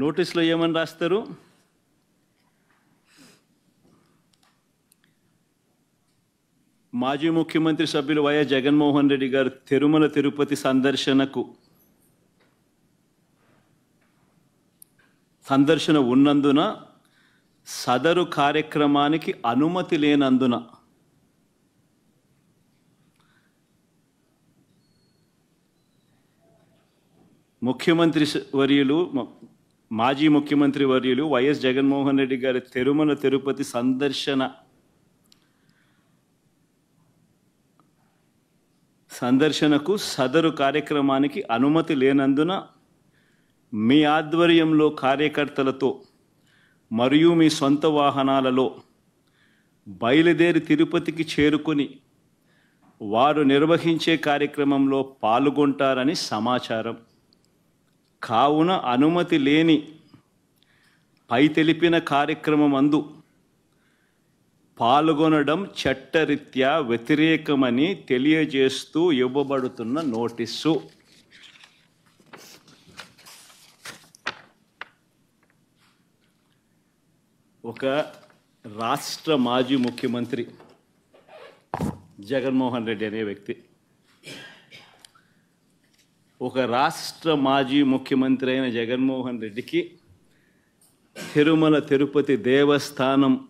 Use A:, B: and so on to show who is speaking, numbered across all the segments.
A: నోటీసులో ఏమని రాస్తారు? మాజీ ముఖ్యమంత్రి సభ్యులు వైఎస్ జగన్మోహన్ రెడ్డి గారు తిరుమల తిరుపతి సందర్శనకు సందర్శన ఉన్నందున సదరు కార్యక్రమానికి అనుమతి లేనందున ముఖ్యమంత్రి వర్యులు మాజీ ముఖ్యమంత్రి వర్యులు వైఎస్ జగన్మోహన్ రెడ్డి గారి తిరుమల తిరుపతి సందర్శన సందర్శనకు సదరు కార్యక్రమానికి అనుమతి లేనందున మీ ఆధ్వర్యంలో కార్యకర్తలతో మరియు మీ సొంత వాహనాలలో బయలుదేరి తిరుపతికి చేరుకుని వారు నిర్వహించే కార్యక్రమంలో పాల్గొంటారని సమాచారం. కావున అనుమతి లేని పై తెలిపిన కార్యక్రమం అందు పాల్గొనడం చట్టరీత్యా వ్యతిరేకమని తెలియజేస్తూ ఇవ్వబడుతున్న నోటీసు. ఒక రాష్ట్ర మాజీ ముఖ్యమంత్రి జగన్మోహన్ రెడ్డి అనే వ్యక్తి ఒక రాష్ట్ర మాజీ ముఖ్యమంత్రి అయిన జగన్మోహన్ రెడ్డికి తిరుమల తిరుపతి దేవస్థానంలో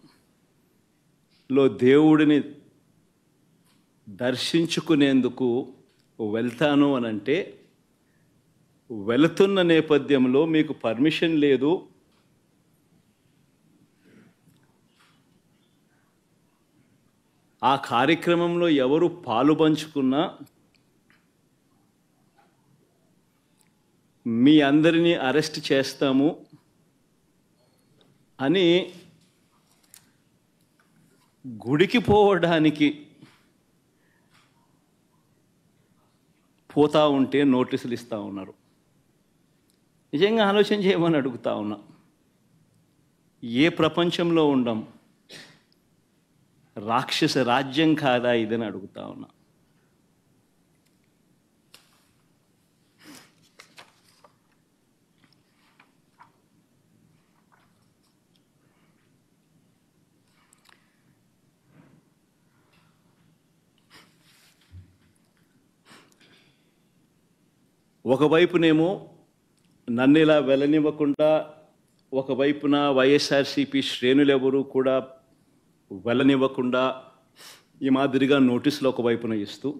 A: దేవుడిని దర్శించుకునేందుకు వెళ్తాను అని అంటే వెళుతున్న నేపథ్యంలో మీకు పర్మిషన్ లేదు. ఆ కార్యక్రమంలో ఎవరు పాలు పంచుకున్నా మీ అందరినీ అరెస్ట్ చేస్తాము అని గుడికి పోవడానికి పోతా ఉంటే నోటీసులు ఇస్తూ ఉన్నారు. నిజంగా ఆలోచన చేయమని అడుగుతా ఉన్నా. ఏ ప్రపంచంలో ఉండం? రాక్షస రాజ్యం కాదా ఇదని అడుగుతా ఉన్నా. ఒకవైపునేమో నన్ను ఇలా వెళ్ళనివ్వకుండా ఒకవైపున వైఎస్ఆర్సీపీ శ్రేణులెవరూ కూడా వెళ్ళనివ్వకుండా ఈ మాదిరిగా నోటీసులు ఒకవైపున ఇస్తూ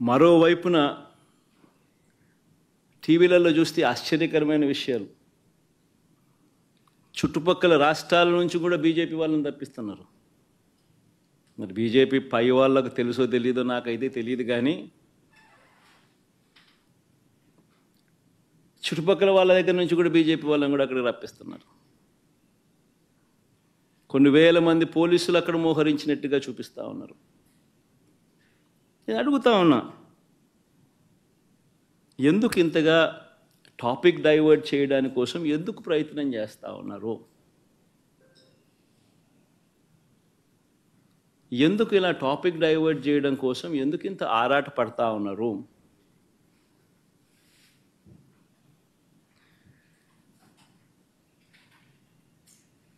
A: మరోవైపున టీవీలలో చూస్తే ఆశ్చర్యకరమైన విషయాలు. చుట్టుపక్కల రాష్ట్రాల నుంచి కూడా బీజేపీ వాళ్ళని తప్పిస్తున్నారు. మరి బీజేపీ పై వాళ్ళకు తెలుసో తెలీదో నాకైతే తెలియదు కానీ చుట్టుపక్కల వాళ్ళ దగ్గర నుంచి కూడా బీజేపీ వాళ్ళని కూడా అక్కడికి రప్పిస్తున్నారు. కొన్ని వేల మంది పోలీసులు అక్కడ మోహరించినట్టుగా చూపిస్తూ ఉన్నారు. నేను అడుగుతా ఉన్నా ఎందుకు ఇంతగా టాపిక్ డైవర్ట్ చేయడానికి కోసం ఎందుకు ప్రయత్నం చేస్తూ ఉన్నారు? ఎందుకు ఇలా టాపిక్ డైవర్ట్ చేయడం కోసం ఎందుకు ఇంత ఆరాట పడతా ఉన్నారు?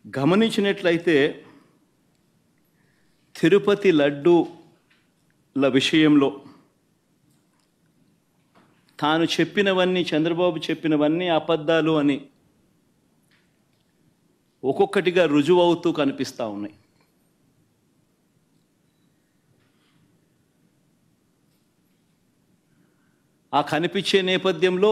A: గమనించినట్లయితే తిరుపతి లడ్డూల విషయంలో తాను చెప్పినవన్నీ చంద్రబాబు చెప్పినవన్నీ అబద్ధాలు అని ఒక్కొక్కటిగా రుజువవుతూ కనిపిస్తూ ఉన్నాయి. ఆ కనిపించే నేపథ్యంలో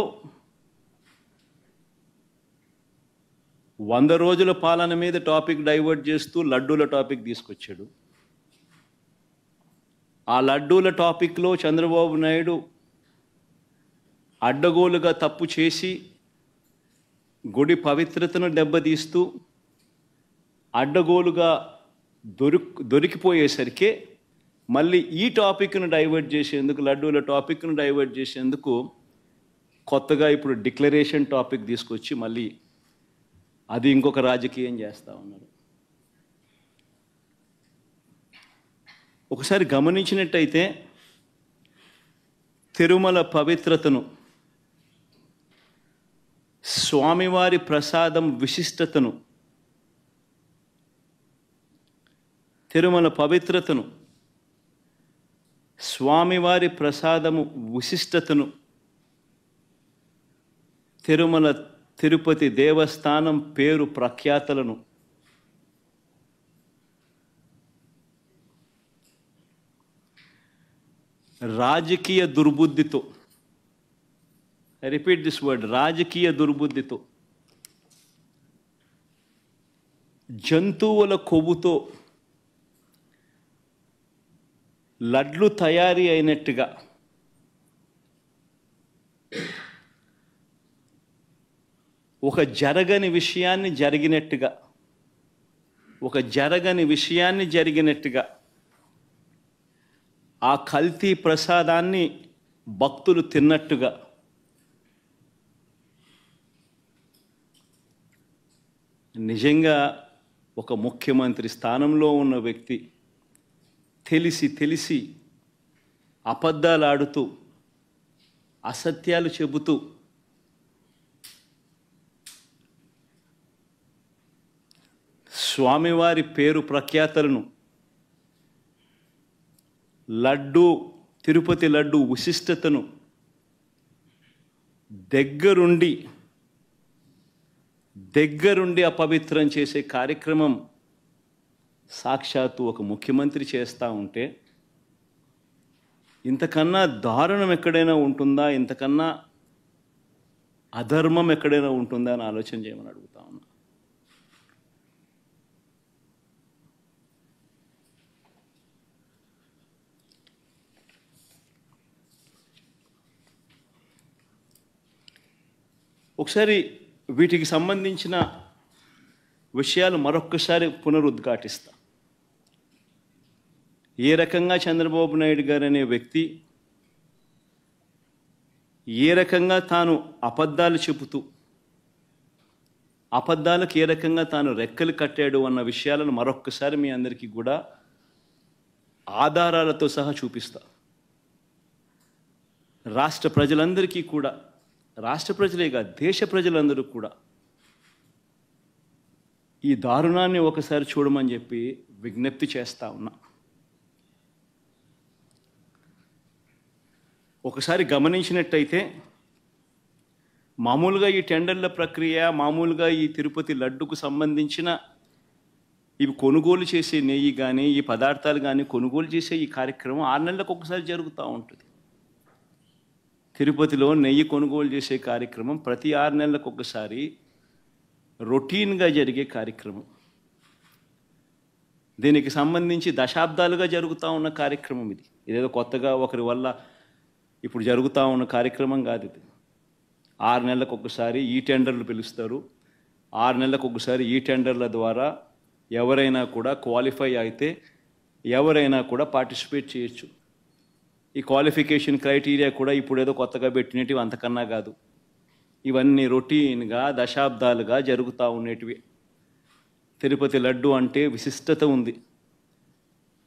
A: వంద రోజుల పాలన మీద టాపిక్ డైవర్ట్ చేస్తూ లడ్డూల టాపిక్ తీసుకొచ్చాడు. ఆ లడ్డూల టాపిక్లో చంద్రబాబు నాయుడు అడ్డగోలుగా తప్పు చేసి గుడి పవిత్రతను దెబ్బతీస్తూ అడ్డగోలుగా దొరికి దొరికిపోయేసరికి మళ్ళీ ఈ టాపిక్ను డైవర్ట్ చేసేందుకు లడ్డూల టాపిక్ను డైవర్ట్ చేసేందుకు కొత్తగా ఇప్పుడు డిక్లరేషన్ టాపిక్ తీసుకొచ్చి మళ్ళీ అది ఇంకొక రాజకీయం చేస్తూ ఉన్నారు ఒకసారి గమనించినట్టయితే తిరుమల పవిత్రతను స్వామివారి ప్రసాదం విశిష్టతను తిరుమల పవిత్రతను స్వామివారి ప్రసాదము విశిష్టతను తిరుమల తిరుపతి దేవస్థానం పేరు ప్రఖ్యాతలను. రాజకీయ దుర్బుద్ధితో. ఐ రిపీట్ దిస్ వర్డ్ రాజకీయ దుర్బుద్ధితో. జంతువుల కొవ్వుతో లడ్లు తయారీ అయినట్టుగా. ఒక జరగని విషయాన్ని జరిగినట్టుగా ఒక జరగని విషయాన్ని జరిగినట్టుగా ఆ కల్తీ ప్రసాదాన్ని భక్తులు తిన్నట్టుగా నిజంగా ఒక ముఖ్యమంత్రి స్థానంలో ఉన్న వ్యక్తి తెలిసి తెలిసి అబద్ధాలు ఆడుతూ అసత్యాలు చెబుతూ స్వామివారి పేరు ప్రఖ్యాతలను. లడ్డు తిరుపతి లడ్డు విశిష్టతను దగ్గరుండి దగ్గరుండి అపవిత్రం చేసే కార్యక్రమం సాక్షాత్తు ఒక ముఖ్యమంత్రి చేస్తూ ఉంటే ఇంతకన్నా దారుణం ఎక్కడైనా ఉంటుందా? ఇంతకన్నా అధర్మం ఎక్కడైనా ఉంటుందా అని ఆలోచన చేయమని అడుగుతా ఉన్నా ఒకసారి వీటికి సంబంధించిన విషయాలు మరొక్కసారి పునరుద్ఘాటిస్తా. ఏ రకంగా చంద్రబాబు నాయుడు గారు అనే వ్యక్తి ఏ రకంగా తాను అబద్ధాలు చెబుతూ అబద్ధాలకు ఏ రకంగా తాను రెక్కలు కట్టాడు అన్న విషయాలను మరొక్కసారి మీ అందరికీ కూడా ఆధారాలతో సహా చూపిస్తా. రాష్ట్ర ప్రజలందరికీ కూడా రాష్ట్ర ప్రజలే కాదు దేశ ప్రజలందరూ కూడా. ఈ దారుణాన్ని ఒకసారి చూడమని చెప్పి విజ్ఞప్తి చేస్తా ఉన్నా. ఒకసారి గమనించినట్టయితే మామూలుగా ఈ టెండర్ల ప్రక్రియ మామూలుగా ఈ తిరుపతి లడ్డుకు సంబంధించిన ఇవి కొనుగోలు చేసే నెయ్యి కానీ ఈ పదార్థాలు కానీ కొనుగోలు చేసే ఈ కార్యక్రమం ఆరు నెలలకు ఒకసారి జరుగుతూ ఉంటుంది. తిరుపతిలో నెయ్యి కొనుగోలు చేసే కార్యక్రమం ప్రతి ఆరు నెలలకు ఒకసారి రొటీన్గా జరిగే కార్యక్రమం. దీనికి సంబంధించి దశాబ్దాలుగా జరుగుతూ ఉన్న కార్యక్రమం ఇది. ఇదేదో కొత్తగా ఒకరి వల్ల ఇప్పుడు జరుగుతూ ఉన్న కార్యక్రమం కాదు ఇది. ఆరు నెలలకు ఒకసారి ఈ టెండర్లు పిలుస్తారు. ఆరు నెలలకు ఒకసారి ఈ టెండర్ల ద్వారా ఎవరైనా కూడా క్వాలిఫై అయితే ఎవరైనా కూడా పార్టిసిపేట్ చేయొచ్చు. ఈ క్వాలిఫికేషన్ క్రైటీరియా కూడా ఇప్పుడు ఏదో కొత్తగా పెట్టినవి అంతకన్నా కాదు. ఇవన్నీ రొటీన్గా దశాబ్దాలుగా జరుగుతూ ఉండేటివి. తిరుపతి లడ్డు అంటే విశిష్టత ఉంది.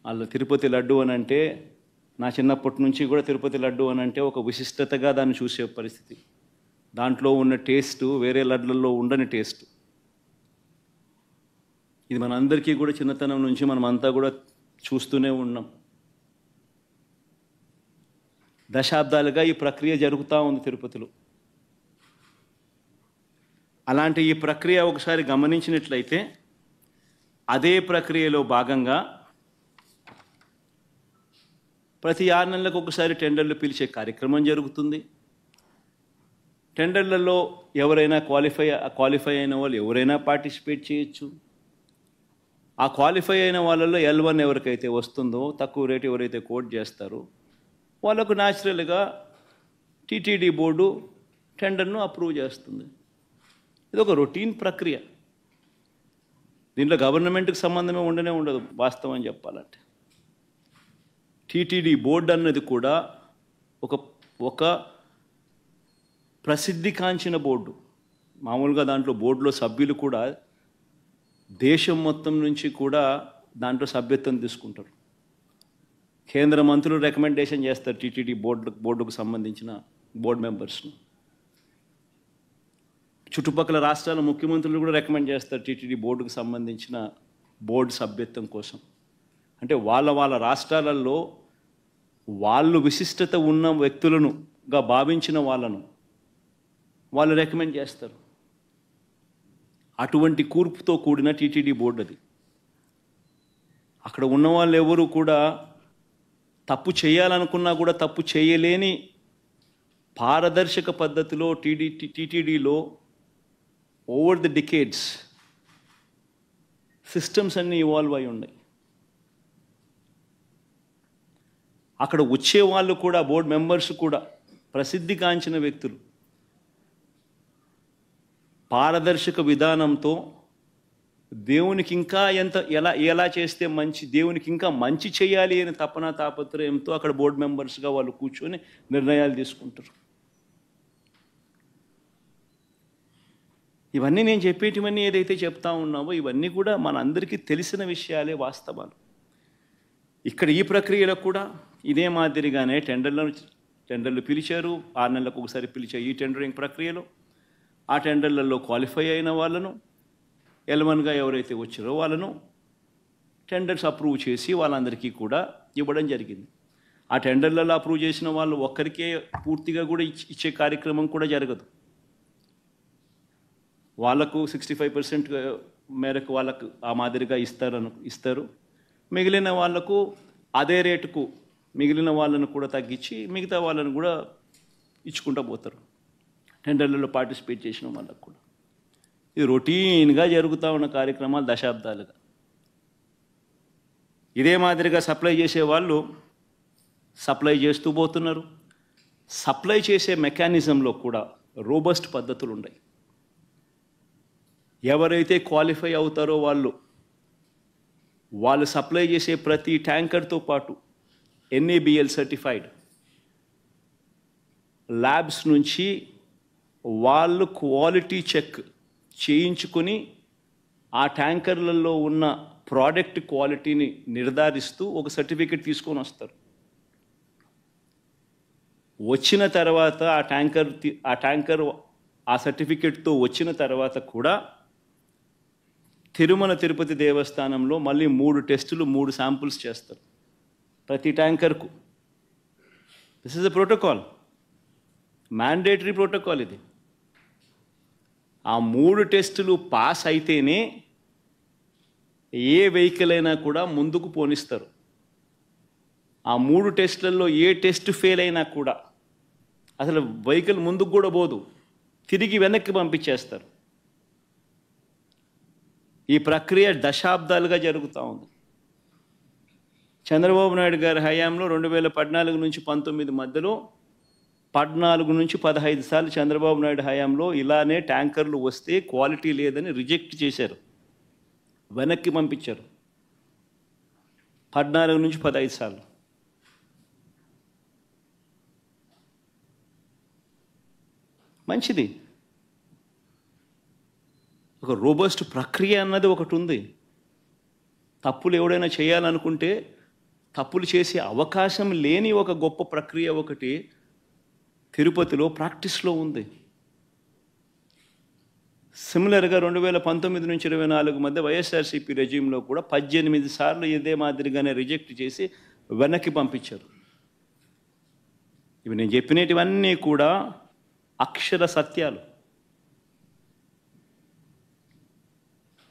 A: వాళ్ళు తిరుపతి లడ్డు అని అంటే నా చిన్నప్పటి నుంచి కూడా తిరుపతి లడ్డు అని అంటే ఒక విశిష్టతగా దాన్ని చూసే పరిస్థితి. దాంట్లో ఉన్న టేస్ట్ వేరే లడ్లలో ఉండని టేస్ట్ ఇది మనందరికీ కూడా చిన్నతనం నుంచి మనం అంతా కూడా చూస్తూనే ఉన్నాం. దశాబ్దాలుగా ఈ ప్రక్రియ జరుగుతూ ఉంది తిరుపతిలో. అలాంటి ఈ ప్రక్రియ ఒకసారి గమనించినట్లయితే అదే ప్రక్రియలో భాగంగా ప్రతి ఆరు నెలలకు ఒకసారి టెండర్లు పిలిచే కార్యక్రమం జరుగుతుంది. టెండర్లలో ఎవరైనా క్వాలిఫై క్వాలిఫై అయిన వాళ్ళు ఎవరైనా పార్టిసిపేట్ చేయొచ్చు. ఆ క్వాలిఫై అయిన వాళ్ళలో ఎల్ వన్ ఎవరికైతే వస్తుందో తక్కువ రేటు ఎవరైతే కోట్ చేస్తారో వాళ్ళకు న్యాచురల్గా టీటీడీ బోర్డు టెండర్ను అప్రూవ్ చేస్తుంది. ఇది ఒక రొటీన్ ప్రక్రియ. దీంట్లో గవర్నమెంట్కి సంబంధమే ఉండనే ఉండదు వాస్తవం చెప్పాలంటే. టీటీడీ బోర్డు అన్నది కూడా ఒక ఒక ప్రసిద్ధి కాంచిన బోర్డు. మామూలుగా దాంట్లో బోర్డులో సభ్యులు కూడా దేశం మొత్తం నుంచి కూడా దాంట్లో సభ్యత్వం తీసుకుంటారు. కేంద్ర మంత్రులు రికమెండేషన్ చేస్తారు టీటీడీ బోర్డు బోర్డుకు సంబంధించిన బోర్డు మెంబర్స్ను. చుట్టుపక్కల రాష్ట్రాల ముఖ్యమంత్రులు కూడా రికమెండ్ చేస్తారు టీటీడీ బోర్డుకు సంబంధించిన బోర్డు సభ్యత్వం కోసం. అంటే వాళ్ళ వాళ్ళ రాష్ట్రాలలో వాళ్ళు విశిష్టత ఉన్న వ్యక్తులనుగా భావించిన వాళ్ళను వాళ్ళు రికమెండ్ చేస్తారు. అటువంటి కూర్పుతో కూడిన టీటీడీ బోర్డు అది. అక్కడ ఉన్న వాళ్ళు ఎవరు కూడా తప్పు చేయాలనుకున్నా కూడా తప్పు చేయలేని పారదర్శక పద్ధతిలో టీడీ టీటీడీలో ఓవర్ ది డికేడ్స్ సిస్టమ్స్ అన్నీ ఇవాల్వ్ అయి ఉన్నాయి. అక్కడ వచ్చే వాళ్ళు కూడా బోర్డు మెంబర్స్ కూడా ప్రసిద్ధి గాంచిన వ్యక్తులు. పారదర్శక విధానంతో దేవునికి ఇంకా ఎంత ఎలా ఎలా చేస్తే మంచి దేవునికి ఇంకా మంచి చేయాలి అని తపన తాపత్రయంతో అక్కడ బోర్డు మెంబర్స్గా వాళ్ళు కూర్చొని నిర్ణయాలు తీసుకుంటారు. ఇవన్నీ నేను చెప్పేటివన్నీ ఏదైతే చెప్తా ఉన్నామో ఇవన్నీ కూడా మనందరికీ తెలిసిన విషయాలే వాస్తవాలు. ఇక్కడ ఈ ప్రక్రియలో కూడా ఇదే మాదిరిగానే టెండర్లను టెండర్లు పిలిచారు. ఆరు నెలలకు ఒకసారి పిలిచారు ఈ టెండరింగ్ ప్రక్రియలో ఆ టెండర్లలో క్వాలిఫై అయిన వాళ్ళను ఎలవన్గా ఎవరైతే వచ్చారో వాళ్ళను టెండర్స్ అప్రూవ్ చేసి వాళ్ళందరికీ కూడా ఇవ్వడం జరిగింది. ఆ టెండర్లలో అప్రూవ్ చేసిన వాళ్ళు ఒక్కరికే పూర్తిగా కూడా ఇచ్చే కార్యక్రమం కూడా జరగదు. వాళ్ళకు సిక్స్టీ ఫైవ్ పర్సెంట్ మేరకు వాళ్ళకు ఆ మాదిరిగా ఇస్తారను ఇస్తారు. మిగిలిన వాళ్ళకు అదే రేటుకు మిగిలిన వాళ్ళను కూడా తగ్గించి మిగతా వాళ్ళను కూడా ఇచ్చుకుంటూ పోతారు. టెండర్లలో పార్టిసిపేట్ చేసిన వాళ్ళకు కూడా. ఇది రొటీన్గా జరుగుతూ ఉన్న కార్యక్రమాలు దశాబ్దాలుగా. ఇదే మాదిరిగా సప్లై చేసే వాళ్ళు సప్లై చేస్తూ పోతున్నారు. సప్లై చేసే మెకానిజంలో కూడా రోబస్ట్ పద్ధతులు ఉన్నాయి ఎవరైతే క్వాలిఫై అవుతారో వాళ్ళు వాళ్ళు సప్లై చేసే ప్రతి ట్యాంకర్తో పాటు ఎన్ఏబిఎల్ సర్టిఫైడ్ ల్యాబ్స్ నుంచి వాళ్ళు క్వాలిటీ చెక్ చేయించుకొని ఆ ట్యాంకర్లలో ఉన్న ప్రోడక్ట్ క్వాలిటీని నిర్ధారిస్తూ ఒక సర్టిఫికెట్ తీసుకొని వస్తారు. వచ్చిన తర్వాత ఆ ట్యాంకర్ ఆ ట్యాంకర్ ఆ సర్టిఫికెట్తో వచ్చిన తర్వాత కూడా తిరుమల తిరుపతి దేవస్థానంలో మళ్ళీ మూడు టెస్టులు మూడు శాంపుల్స్ చేస్తారు. ప్రతి ట్యాంకర్కు. This is a protocol mandatory protocol ఇది. ఆ మూడు టెస్టులు పాస్ అయితేనే ఏ వెహికల్ అయినా కూడా ముందుకు పోనిస్తారు. ఆ మూడు టెస్టులలో ఏ టెస్ట్ ఫెయిల్ అయినా కూడా అసలు వెహికల్ ముందుకు కూడా పోదు. తిరిగి వెనక్కి పంపించేస్తారు. ఈ ప్రక్రియ దశాబ్దాలుగా జరుగుతూ ఉంది. చంద్రబాబు నాయుడు గారి హయాంలో రెండు వేల పద్నాలుగు నుంచి పంతొమ్మిది మధ్యలో పద్నాలుగు నుంచి పదహైదు సార్లు చంద్రబాబు నాయుడు హయాంలో ఇలానే ట్యాంకర్లు వస్తే క్వాలిటీ లేదని రిజెక్ట్ చేశారు. వెనక్కి పంపించారు. పద్నాలుగు నుంచి పదహైదు సార్లు. మంచిది. ఒక రోబస్ట్ ప్రక్రియ అన్నది ఒకటి ఉంది. తప్పులు ఎవడైనా చేయాలనుకుంటే తప్పులు చేసే అవకాశం లేని ఒక గొప్ప ప్రక్రియ ఒకటి తిరుపతిలో ప్రాక్టీస్లో ఉంది. సిమిలర్గా రెండు వేల పంతొమ్మిది నుంచి ఇరవై నాలుగు మధ్య వైఎస్ఆర్సీపీ రెజ్యూమ్లో కూడా పద్దెనిమిది సార్లు ఇదే మాదిరిగానే రిజెక్ట్ చేసి వెనక్కి పంపించారు. ఇవి నేను చెప్పినటివన్నీ కూడా అక్షర సత్యాలు.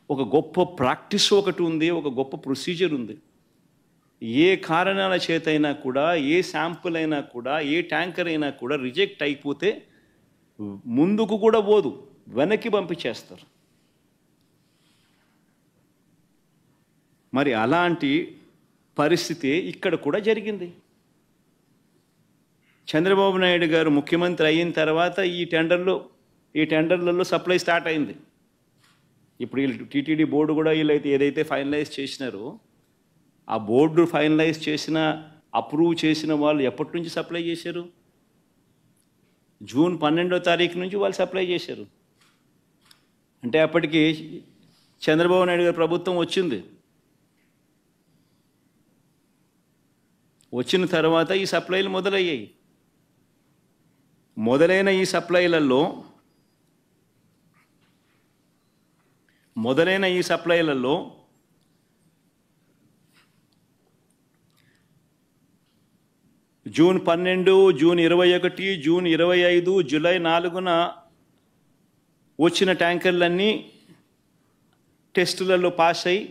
A: ఒక గొప్ప ప్రాక్టీస్ ఒకటి ఉంది ఒక గొప్ప ప్రొసీజర్ ఉంది. ఏ కారణాల చేతైనా కూడా ఏ శాంపుల్ అయినా కూడా ఏ ట్యాంకర్ అయినా కూడా రిజెక్ట్ అయిపోతే ముందుకు కూడా పోదు వెనక్కి పంపించేస్తారు. మరి అలాంటి పరిస్థితి ఇక్కడ కూడా జరిగింది. చంద్రబాబు నాయుడు గారు ముఖ్యమంత్రి అయిన తర్వాత ఈ టెండర్లో ఈ టెండర్లలో సప్లై స్టార్ట్ అయింది. ఇప్పుడు వీళ్ళు టీటీడీ బోర్డు కూడా వీళ్ళైతే ఏదైతే ఫైనలైజ్ చేసినారో ఆ బోర్డు ఫైనలైజ్ చేసిన అప్రూవ్ చేసిన వాళ్ళు ఎప్పటి నుంచి సప్లై చేశారు? జూన్ పన్నెండో తారీఖు నుంచి వాళ్ళు సప్లై చేశారు. అంటే అప్పటికి చంద్రబాబు నాయుడు గారి ప్రభుత్వం వచ్చింది. వచ్చిన తర్వాత ఈ సప్లైలు మొదలయ్యాయి. మొదలైన ఈ సప్లైలలో మొదలైన ఈ సప్లైలలో జూన్ పన్నెండు జూన్ ఇరవై ఒకటి జూన్ ఇరవై ఐదు జూలై నాలుగున వచ్చిన ట్యాంకర్లన్నీ టెస్టులలో పాస్ అయి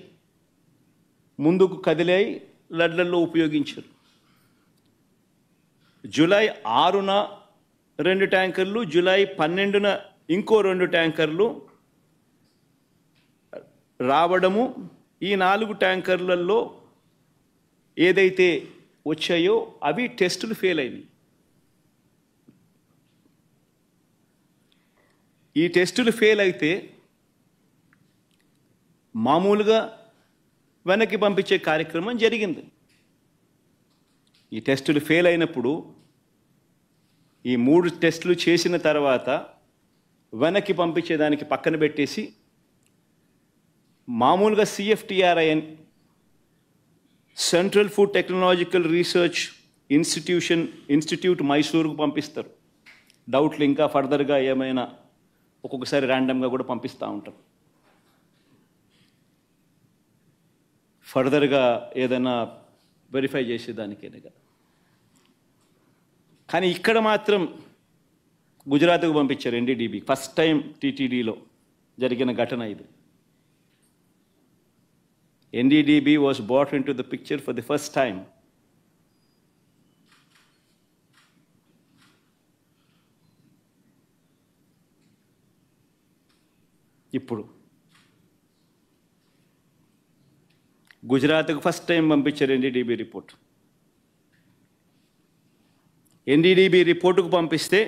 A: ముందుకు కదిలాయి లడ్లలో ఉపయోగించారు. జూలై ఆరున రెండు ట్యాంకర్లు జూలై పన్నెండున ఇంకో రెండు ట్యాంకర్లు రావడము ఈ నాలుగు ట్యాంకర్లలో ఏదైతే వచ్చాయో అవి టెస్టులు ఫెయిల్ అయినాయి. ఈ టెస్టులు ఫెయిల్ అయితే మామూలుగా వెనక్కి పంపించే కార్యక్రమం జరిగింది. ఈ టెస్టులు ఫెయిల్ అయినప్పుడు ఈ మూడు టెస్టులు చేసిన తర్వాత వెనక్కి పంపించేదానికి పక్కన పెట్టేసి మామూలుగా CFTRI central food technological research institution institute మైసూరుకు పంపిస్తారు. డౌట్లు ఇంకా ఫర్దర్గా ఏమైనా ఒక్కొక్కసారి ర్యాండమ్గా కూడా పంపిస్తూ ఉంటారు ఫర్దర్గా ఏదైనా వెరిఫై చేసేదానికైనా కదా కానీ ఇక్కడ మాత్రం గుజరాత్కు పంపించారు ఎన్డీడీబీ ఫస్ట్ టైం టీటీడీలో జరిగిన ఘటన ఇది. NDDB was brought into the picture for the first time. ఇప్పుడు గుజరాత్కు ఫస్ట్ టైం పంపించారు ఎన్డీడీబీ రిపోర్ట్ ఎన్డీడీబీ రిపోర్టుకు పంపిస్తే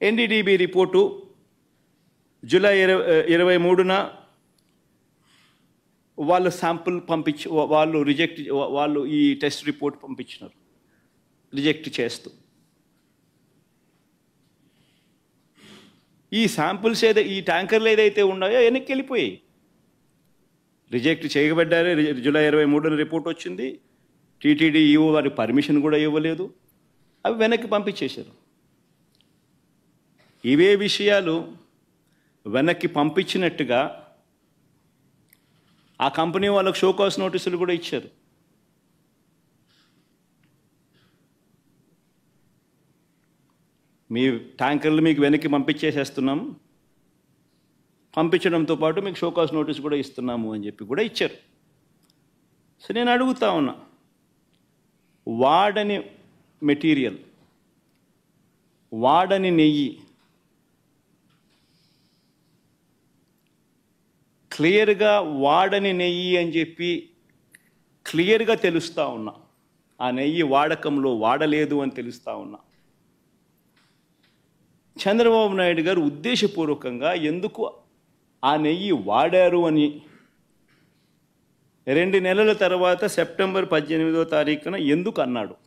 A: ఎన్డీడీబీ రిపోర్టు జూలై ఇరవై ఇరవై మూడున వాళ్ళు శాంపుల్ పంపించి వాళ్ళు రిజెక్ట్ వాళ్ళు ఈ టెస్ట్ రిపోర్ట్ పంపించినారు. రిజెక్ట్ చేస్తూ. ఈ శాంపుల్స్ ఏదైతే ఈ ట్యాంకర్లు ఏదైతే ఉన్నాయో వెనక్కి వెళ్ళిపోయాయి. రిజెక్ట్ చేయబడ్డారే జూలై ఇరవై మూడున రిపోర్ట్ వచ్చింది. టీటీడీ ఈఓ వారి పర్మిషన్ కూడా ఇవ్వలేదు. అవి వెనక్కి పంపించేశారు. ఇవే విషయాలు వెనక్కి పంపించినట్టుగా ఆ కంపెనీ వాళ్ళకు షోకాస్ నోటీసులు కూడా ఇచ్చారు. మీ ట్యాంకర్లు మీకు వెనక్కి పంపించేసేస్తున్నాం. పంపించడంతో పాటు మీకు షోకాస్ నోటీస్ కూడా ఇస్తున్నాము అని చెప్పి కూడా ఇచ్చారు. సో నేను అడుగుతా ఉన్నా వాడని మెటీరియల్ వాడని నెయ్యి క్లియర్గా వాడని నెయ్యి అని చెప్పి క్లియర్గా తెలుస్తూ ఉన్నా. ఆ నెయ్యి వాడకంలో వాడలేదు అని తెలుస్తూ ఉన్నా. చంద్రబాబు నాయుడు గారు ఉద్దేశపూర్వకంగా ఎందుకు ఆ నెయ్యి వాడారు అని రెండు నెలల తర్వాత సెప్టెంబర్ పద్దెనిమిదో తారీఖున ఎందుకు అన్నాడు?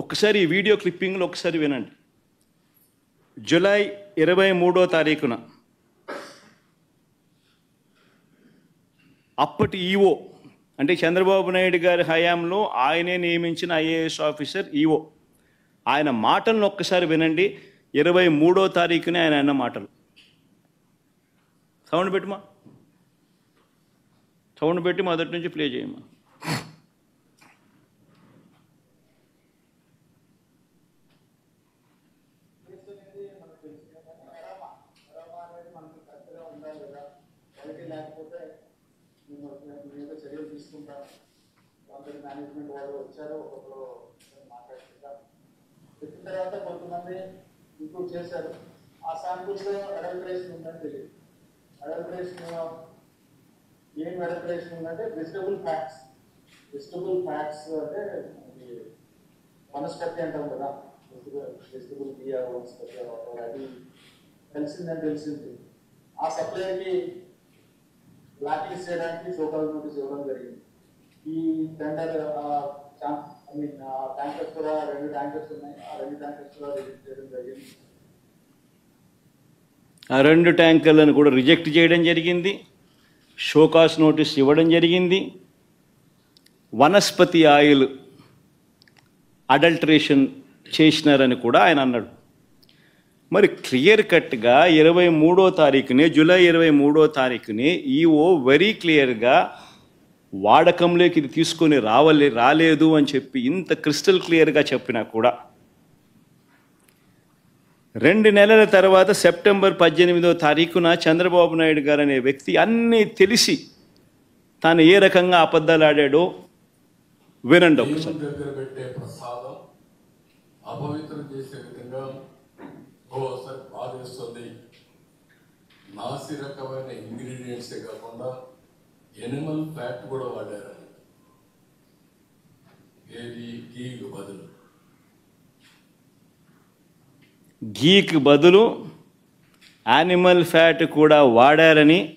A: ఒకసారి ఈ వీడియో క్లిప్పింగ్లో ఒకసారి వినండి. జులై ఇరవై మూడో తారీఖున అప్పటి ఈఓ అంటే చంద్రబాబు నాయుడు గారి హయాంలో ఆయనే నియమించిన ఐఏఎస్ ఆఫీసర్ ఈఓ. ఆయన మాటలను ఒక్కసారి వినండి. ఇరవై మూడో తారీఖునే ఆయన అన్న మాటలు. సౌండ్ పెట్టుమా? సౌండ్ పెట్టి మొదటి నుంచి ప్లే చేయమా
B: క్వాలిటీ లేకపోతే మేము మేము ఏదో చర్యలు తీసుకుంటాం కొందరు మేనేజ్మెంట్ వాళ్ళు వచ్చారు ఒక్కొక్కరు మాట్లాడుకుంటాం చెప్పిన తర్వాత కొంతమంది ఇంప్రూవ్ చేశారు. ఆ శాంపుల్స్ అడల్ట్రేషన్ ఉందని తెలియదు. అడల్ట్రేషన్ ఏం అడల్ట్రేషన్ ఉందంటే వెజిటబుల్ ఫ్యాట్స్ వెజిటబుల్ ఫ్యాట్స్ అంటే వనస్పతి అంటాం కదా. వెజిటబుల్ బియ్య వనస్పతి అది తెలిసిందని తెలిసింది. ఆ సప్లైకి బ్లాక్ లిస్ట్ చేయడానికి సోకాల్ నోటీస్ ఇవ్వడం జరిగింది. ఈ టెండర్ ఐ మీన్ ట్యాంకర్స్ కూడా రెండు ట్యాంకర్స్ ఉన్నాయి. ఆ రెండు ట్యాంకర్స్ కూడా రిజెక్ట్ చేయడం జరిగింది.
A: ఆ రెండు ట్యాంకర్లను కూడా రిజెక్ట్ చేయడం జరిగింది. షోకాస్ నోటీస్ ఇవ్వడం జరిగింది. వనస్పతి ఆయిల్ అడల్టరేషన్ చేసినారని కూడా ఆయన అన్నాడు. మరి క్లియర్ కట్గా ఇరవై మూడో తారీఖునే జూలై ఇరవై మూడో తారీఖునే ఈఓ వెరీ క్లియర్గా వాడకంలోకి ఇది తీసుకొని రావలే రాలేదు అని చెప్పి ఇంత క్రిస్టల్ క్లియర్గా చెప్పినా కూడా రెండు నెలల తర్వాత సెప్టెంబర్ పద్దెనిమిదో తారీఖున చంద్రబాబు నాయుడు గారు అనే వ్యక్తి అన్నీ తెలిసి తాను ఏ రకంగా అబద్ధాలు ఆడాడో వినండి ఒకసారి.
C: అపవిత్రం చేసే విధంగా ఓసారి బాధేస్తుంది. ఇంగ్రీడియంట్సే కాకుండా ఎనిమల్ ఫ్యాట్ కూడా వాడారని ఏది? గీకు బదులు.
A: గీకి బదులు యానిమల్ ఫ్యాట్ కూడా వాడారని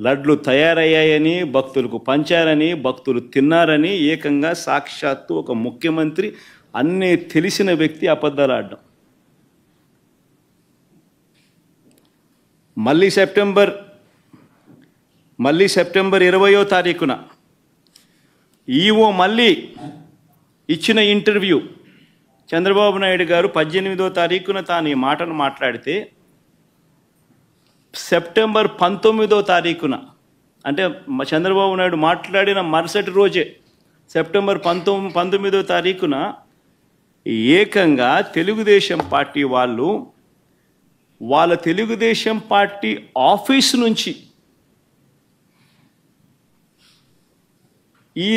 A: లడ్లు తయారయ్యాయని భక్తులకు పంచారని భక్తులు తిన్నారని ఏకంగా సాక్షాత్తు ఒక ముఖ్యమంత్రి అన్నీ తెలిసిన వ్యక్తి అబద్ధాలు ఆడడం. మళ్ళీ సెప్టెంబర్ మళ్ళీ సెప్టెంబర్ ఇరవయో తారీఖున ఈఓ మళ్ళీ ఇచ్చిన ఇంటర్వ్యూ. చంద్రబాబు నాయుడు గారు పద్దెనిమిదో తారీఖున తాను ఈ మాటను మాట్లాడితే సెప్టెంబర్ పంతొమ్మిదో తారీఖున అంటే చంద్రబాబు నాయుడు మాట్లాడిన మరుసటి రోజే సెప్టెంబర్ పంతొమ్మిది పంతొమ్మిదో తారీఖున ఏకంగా తెలుగుదేశం పార్టీ వాళ్ళు వాళ్ళ తెలుగుదేశం పార్టీ ఆఫీస్ నుంచి ఈ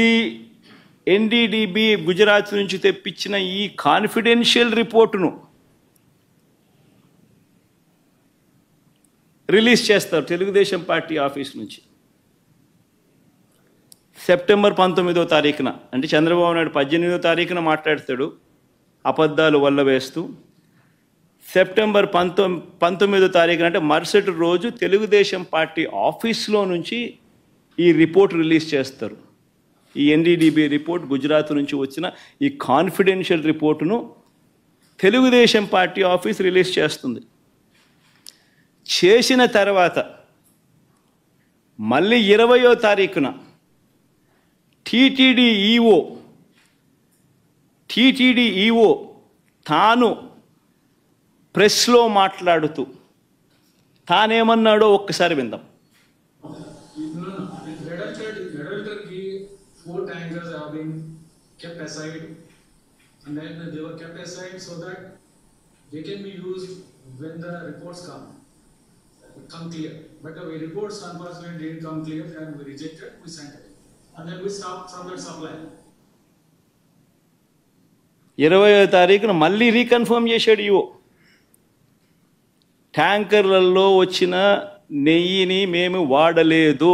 A: ఎన్డీడీబీ గుజరాత్ నుంచి తెప్పించిన ఈ కాన్ఫిడెన్షియల్ రిపోర్టును రిలీజ్ చేస్తారు తెలుగుదేశం పార్టీ ఆఫీస్ నుంచి. సెప్టెంబర్ పంతొమ్మిదో తారీఖున అంటే చంద్రబాబు నాయుడు పద్దెనిమిదో తారీఖున మాట్లాడతాడు అబద్ధాలు వల్ల వేస్తూ. సెప్టెంబర్ పంతొ పంతొమ్మిదో తారీఖున అంటే మరుసటి రోజు తెలుగుదేశం పార్టీ ఆఫీస్లో నుంచి ఈ రిపోర్ట్ రిలీజ్ చేస్తారు. ఈ ఎన్డీడీబీ రిపోర్ట్ గుజరాత్ నుంచి వచ్చిన ఈ కాన్ఫిడెన్షియల్ రిపోర్టును తెలుగుదేశం పార్టీ ఆఫీస్ రిలీజ్ చేస్తుంది. చేసిన తర్వాత మళ్ళీ ఇరవయో తారీఖున టీటీడీ ఈఓ టీటీడీ ఈఓ తాను ప్రెస్లో మాట్లాడుతూ తానేమన్నాడో ఒక్కసారి విందాం.
D: Kept aside, and then they were kept aside so that they can be used when the reports come, come clear. But the reports unfortunately didn't come clear, and we rejected, we sent it, and then we stopped from that supply.
A: ఇరవయో తారీఖున మళ్ళీ reconfirm చేశాడు ఇవో ట్యాంకర్లలో వచ్చిన నెయ్యిని మేము వాడలేదు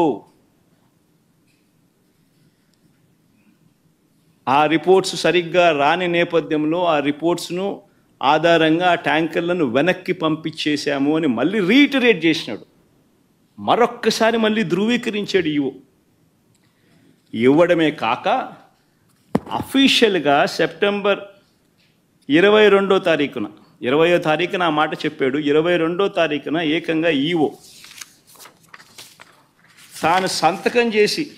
A: ఆ రిపోర్ట్స్ సరిగ్గా రాని నేపథ్యంలో ఆ రిపోర్ట్స్ను ఆధారంగా ఆ ట్యాంకర్లను వెనక్కి పంపించేశాము అని మళ్ళీ రీటరేట్ చేసినాడు. మరొక్కసారి మళ్ళీ ధృవీకరించాడు ఈవో. ఇవ్వడమే కాక అఫీషియల్గా సెప్టెంబర్ ఇరవై రెండో తారీఖున ఇరవయో తారీఖున ఆ మాట చెప్పాడు. ఇరవై రెండో తారీఖున ఏకంగా ఈవో తాను సంతకం చేసి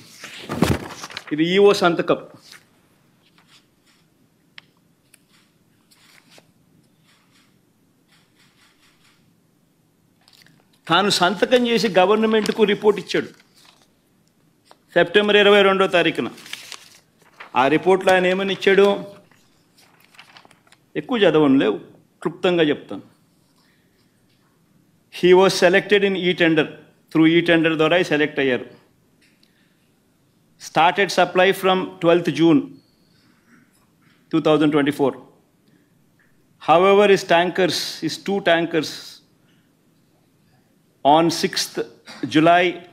A: ఇది ఈవో సంతకం. తాను సంతకం చేసి గవర్నమెంట్కు రిపోర్ట్ ఇచ్చాడు. సెప్టెంబర్ ఇరవై రెండో తారీఖున. ఆ రిపోర్ట్లో ఆయన ఏమని ఇచ్చాడు? ఎక్కువ చదవనులే క్లుప్తంగా చెప్తాను. He was selected in e tender through e tender ద్వారా సెలెక్ట్ అయ్యారు. Started supply from twelfth June two thousand twenty four however is tankers is two tankers on 6th July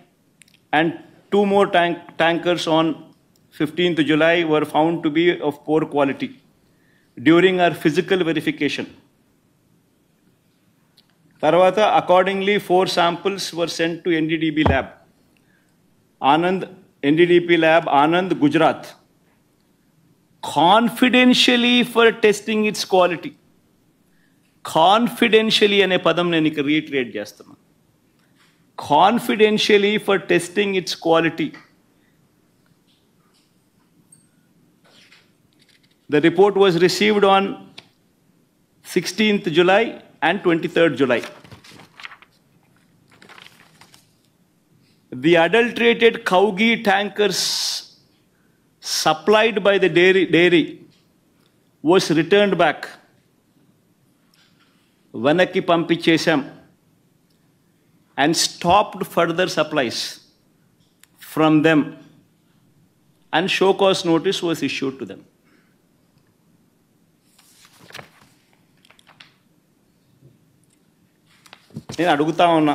A: and two more tank, tankers on 15th July were found to be of poor quality during our physical verification. తర్వాత accordingly four samples were sent to NDDB lab Anand NDDP lab Anand Gujarat confidentially for testing its quality confidentially అనే పదం నేను ఇక retreat చేస్తున్నాను confidentially for testing its quality. The report was received on 16th July and 23rd July. The adulterated cow ghee tankers supplied by the dairy, dairy was returned back. వెనక్కి పంపించేశాం And stopped further supplies from them and show cause notice was issued to them నేను అడుగుతా ఉన్నా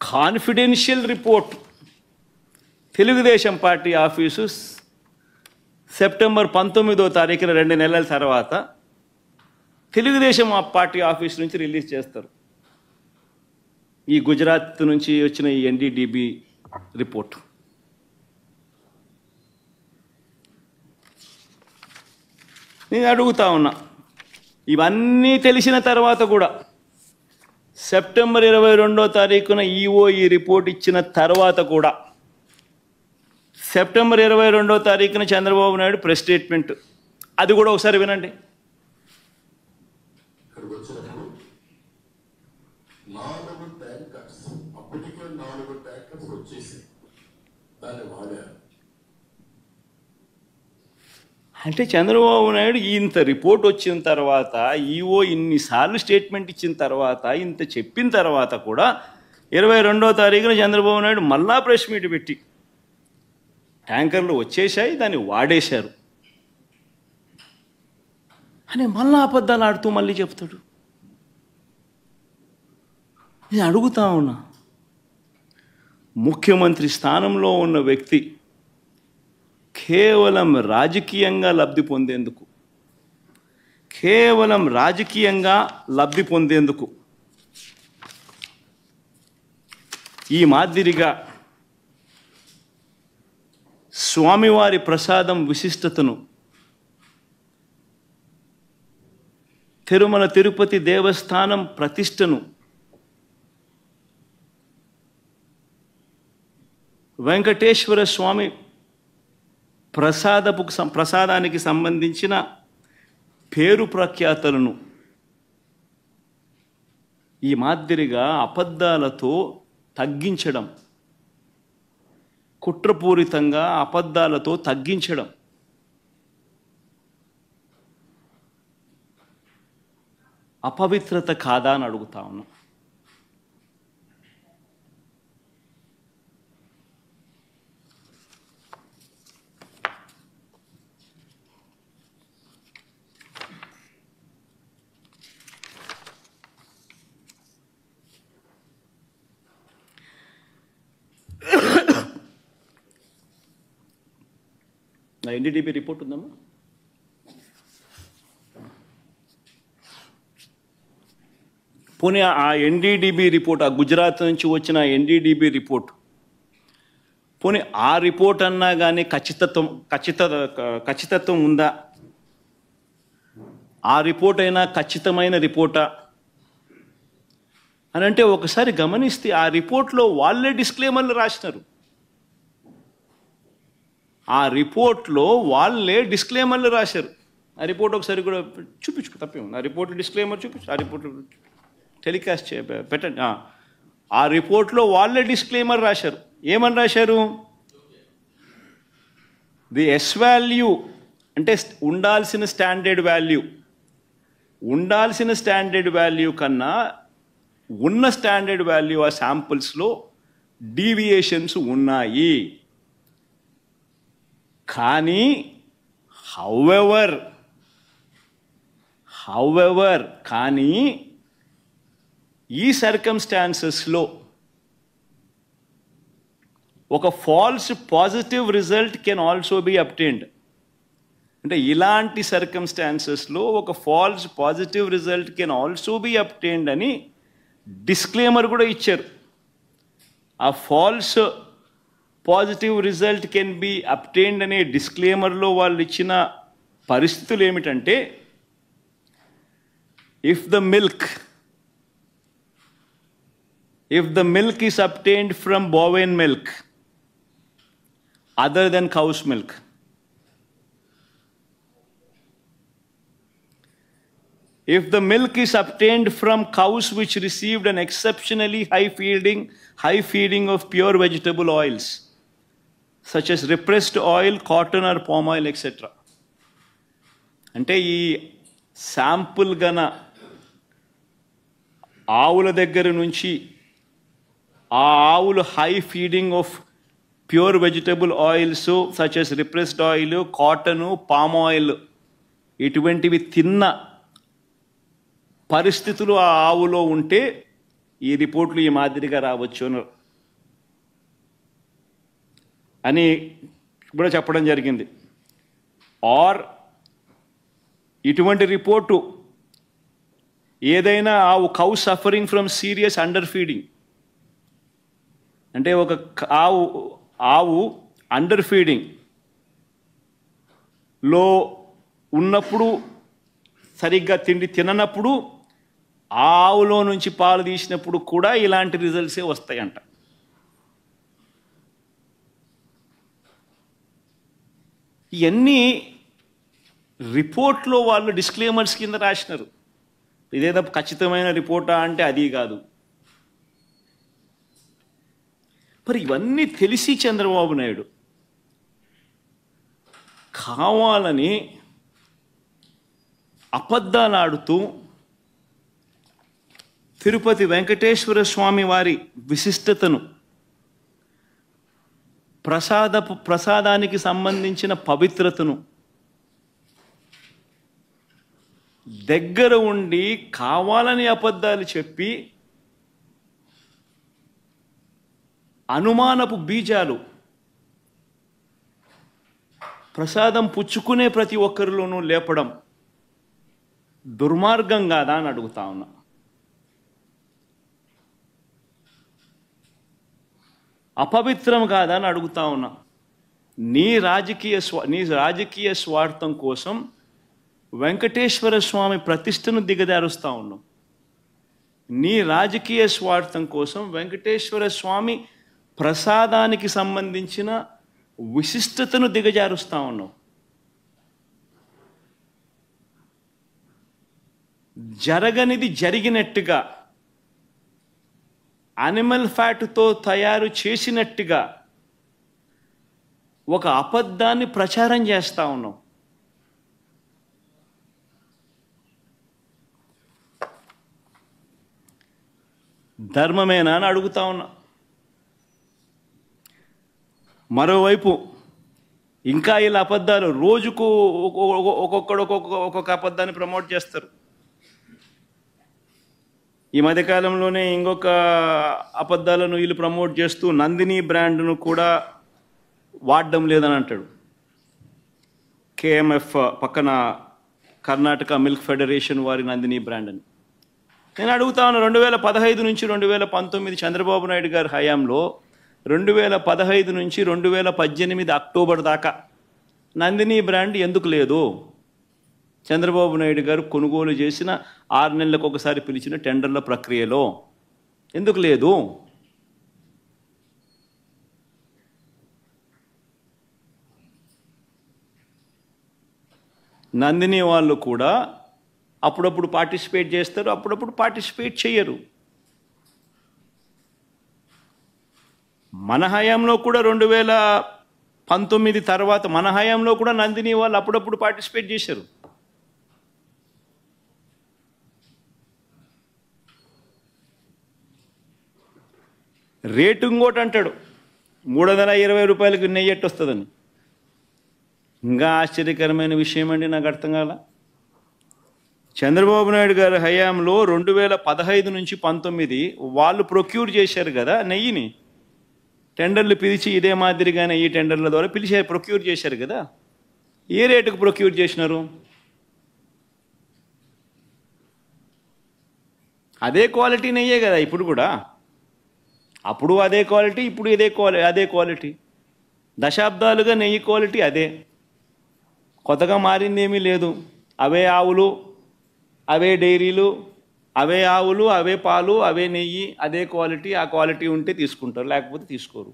A: confidential report Telugu Desam party office September పంతొమ్మిదో తారీఖున రెండు నెలల తర్వాత తెలుగుదేశం ఆ పార్టీ ఆఫీస్ నుంచి రిలీజ్ చేస్తారు. ఈ గుజరాత్ నుంచి వచ్చిన ఈ ఎన్డీడీబీ రిపోర్ట్ నేను అడుగుతా ఉన్నా ఇవన్నీ తెలిసిన తర్వాత కూడా సెప్టెంబర్ ఇరవై రెండో తారీఖున ఈఓ ఈ రిపోర్ట్ ఇచ్చిన తర్వాత కూడా సెప్టెంబర్ ఇరవై రెండో తారీఖున చంద్రబాబు నాయుడు ప్రెస్ స్టేట్మెంట్ అది కూడా ఒకసారి వినండి
C: ఇక్కడికి వచ్చినప్పుడు నాలుగు ట్యాంకర్స్ అప్పటికే నాలుగు ట్యాంకర్స్ వచ్చేసి వాడారు
A: అంటే చంద్రబాబు నాయుడు ఇంత రిపోర్ట్ వచ్చిన తర్వాత ఈఓ ఇన్నిసార్లు స్టేట్మెంట్ ఇచ్చిన తర్వాత ఇంత చెప్పిన తర్వాత కూడా ఇరవై రెండో తారీఖున చంద్రబాబు నాయుడు మళ్ళా ప్రెస్ మీట్ పెట్టి ట్యాంకర్లు వచ్చేసాయి దాన్ని వాడేశారు. అని మళ్ళా అబద్ధాలు ఆడుతూ మళ్ళీ చెప్తాడు. నేను అడుగుతా ఉన్నా ముఖ్యమంత్రి స్థానంలో ఉన్న వ్యక్తి కేవలం రాజకీయంగా లబ్ధి పొందేందుకు కేవలం రాజకీయంగా లబ్ధి పొందేందుకు ఈ మాదిరిగా స్వామివారి ప్రసాదం విశిష్టతను తిరుమల తిరుపతి దేవస్థానం ప్రతిష్టను వెంకటేశ్వర స్వామి ప్రసాదపు ప్రసాదానికి సంబంధించిన పేరు ప్రఖ్యాతలను ఈ మాదిరిగా అబద్ధాలతో తగ్గించడం కుట్రపూరితంగా అబద్ధాలతో తగ్గించడం. అపవిత్రత కాదా అని అడుగుతా ఉన్నాం. నా ఎన్డీడీపీ రిపోర్ట్ ఉందమ్మా. పోనీ ఆ ఎన్డీడీబీ రిపోర్ట్ ఆ గుజరాత్ నుంచి వచ్చిన ఎన్డీడీబీ రిపోర్ట్ పోనీ ఆ రిపోర్ట్ అన్నా కానీ ఖచ్చితత్వం ఖచ్చిత ఖచ్చితత్వం ఉందా? ఆ రిపోర్ట్ అయినా ఖచ్చితమైన రిపోర్టా? అని అంటే ఒకసారి గమనిస్తే ఆ రిపోర్ట్లో వాళ్ళే డిస్క్లేమర్లు రాసినారు. ఆ రిపోర్ట్లో వాళ్ళే డిస్క్లైమర్లు రాశారు. ఆ రిపోర్ట్ ఒకసారి కూడా చూపించు తప్పే ఆ రిపోర్ట్ డిస్క్లైమర్ చూపించు ఆ రిపోర్ట్ టెలికాస్ట్ చే పెట్టండి. ఆ. రిపోర్ట్లో వాళ్ళే డిస్క్లైమర్ రాశారు. ఏమని రాశారు? ది ఎస్ వాల్యూ అంటే ఉండాల్సిన స్టాండర్డ్ వాల్యూ. ఉండాల్సిన స్టాండర్డ్ వాల్యూ కన్నా ఉన్న స్టాండర్డ్ వాల్యూ ఆ శాంపుల్స్లో డీవియేషన్స్ ఉన్నాయి. కానీ హౌఎవర్ హౌఎవర్ కానీ ఈ సర్కమ్స్టాన్సెస్లో ఒక false positive result can also be obtained అంటే ఇలాంటి సర్కమ్స్టాన్సెస్లో ఒక false positive result can also be obtained అని డిస్క్లేమర్ కూడా ఇచ్చారు. ఆ false positive result can be obtained అనే డిస్క్లేమర్లో వాళ్ళు ఇచ్చిన పరిస్థితులు ఏమిటంటే if the milk if the milk is obtained from bovine milk other than cows milk if the milk is obtained from cows which received an exceptionally high feeding high feeding of pure vegetable oils such as repressed oil cotton or palm oil etcetera అంటే ఈ sample గన ఆవుల దగ్గర నుంచి ఆ ఆవులు high feeding of pure vegetable oils such as repressed oil cotton palm oil ఇటువంటివి తిన్న పరిస్థితులు ఆ ఆవులో ఉంటే ఈ రిపోర్ట్లు ఈ మాదిరిగా రావచ్చు అన్నారు. అని కూడా చెప్పడం జరిగింది. ఆర్ ఇటువంటి రిపోర్టు ఏదైనా ఆవు cow suffering from serious under feeding. అంటే ఒక ఆవు ఆవు అండర్ ఫీడింగ్లో ఉన్నప్పుడు సరిగ్గా తిండి తిననప్పుడు ఆ ఆవులో నుంచి పాలు తీసినప్పుడు కూడా ఇలాంటి రిజల్ట్సే వస్తాయంట. ఇవన్నీ రిపోర్ట్లో వాళ్ళు డిస్క్లేమర్స్ కింద రాసినారు. ఇదేదో ఖచ్చితమైన రిపోర్టా అంటే అది కాదు. మరి ఇవన్నీ తెలిసి చంద్రబాబు నాయుడు కావాలని అబద్ధాలాడుతూ తిరుపతి వెంకటేశ్వర స్వామి వారి విశిష్టతను ప్రసాదపు ప్రసాదానికి సంబంధించిన పవిత్రతను దగ్గర ఉండి కావాలని అబద్ధాలు చెప్పి అనుమానపు బీజాలు ప్రసాదం పుచ్చుకునే ప్రతి ఒక్కరిలోనూ లేపడం దుర్మార్గం కాదా అని అడుగుతా ఉన్నా. అపవిత్రం కాదా అని అడుగుతా ఉన్నా. నీ రాజకీయ స్వా నీ రాజకీయ స్వార్థం కోసం వెంకటేశ్వర స్వామి ప్రతిష్టను దిగజారుస్తా ఉన్నాం నీ రాజకీయ స్వార్థం కోసం వెంకటేశ్వర స్వామి ప్రసాదానికి సంబంధించిన విశిష్టతను దిగజారుస్తా ఉన్నాం జరగనిది జరిగినట్టుగా అనిమల్ ఫ్యాట్తో తయారు చేసినట్టుగా ఒక అబద్ధాన్ని ప్రచారం చేస్తూ ఉన్నాం. ధర్మమేనా అని అడుగుతా ఉన్నా. మరోవైపు ఇంకా ఇలా అబద్ధాలు రోజుకు ఒక్కొక్కడు ఒక్కొక్క ఒక్కొక్క అబద్ధాన్ని ప్రమోట్ చేస్తారు. ఈ మధ్యకాలంలోనే ఇంకొక అబద్ధాలను వీళ్ళు ప్రమోట్ చేస్తూ నందిని బ్రాండ్ను కూడా వాడడం లేదని అంటాడు. కేఎంఎఫ్ పక్కన కర్ణాటక మిల్క్ ఫెడరేషన్ వారి నందిని బ్రాండ్ అని నేను అడుగుతాను రెండు వేల పదహైదు నుంచి రెండు వేల పంతొమ్మిది చంద్రబాబు నాయుడు గారి హయాంలో రెండు వేల పదహైదు నుంచి రెండు వేల పద్దెనిమిది అక్టోబర్ దాకా నందిని బ్రాండ్ ఎందుకు లేదు? చంద్రబాబు నాయుడు గారు కొనుగోలు చేసిన ఆరు నెలలకు ఒకసారి పిలిచిన టెండర్ల ప్రక్రియలో. ఎందుకు లేదు? నందిని వాళ్ళు కూడా అప్పుడప్పుడు పార్టిసిపేట్ చేస్తారు అప్పుడప్పుడు పార్టిసిపేట్ చేయరు. మన హయాంలో కూడా రెండు వేల పంతొమ్మిది తర్వాత మన హయాంలో కూడా నందిని వాళ్ళు అప్పుడప్పుడు పార్టిసిపేట్ చేశారు. రేటు ఇంకోటి అంటాడు. మూడు వందల ఇరవై రూపాయలకి నెయ్యి ఎట్టు వస్తుందని ఇంకా ఆశ్చర్యకరమైన విషయం అండి నాకు అర్థం కాల. చంద్రబాబు నాయుడు గారి హయాంలో రెండు వేల పదహైదు నుంచి పంతొమ్మిది వాళ్ళు ప్రొక్యూర్ చేశారు కదా నెయ్యిని. టెండర్లు పిలిచి ఇదే మాదిరిగానే ఈ టెండర్ల ద్వారా పిలిచి ప్రొక్యూర్ చేశారు కదా. ఏ రేటుకు ప్రొక్యూర్ చేసినారు? అదే క్వాలిటీ నెయ్యే కదా ఇప్పుడు కూడా. అప్పుడు అదే క్వాలిటీ ఇప్పుడు ఇదే క్వాలి అదే క్వాలిటీ. దశాబ్దాలుగా నెయ్యి క్వాలిటీ అదే. కొత్తగా మారింది ఏమీ లేదు. అవే ఆవులు అవే డైరీలు అవే ఆవులు అవే పాలు అవే నెయ్యి అదే క్వాలిటీ ఆ క్వాలిటీ ఉంటే తీసుకుంటారు లేకపోతే తీసుకోరు.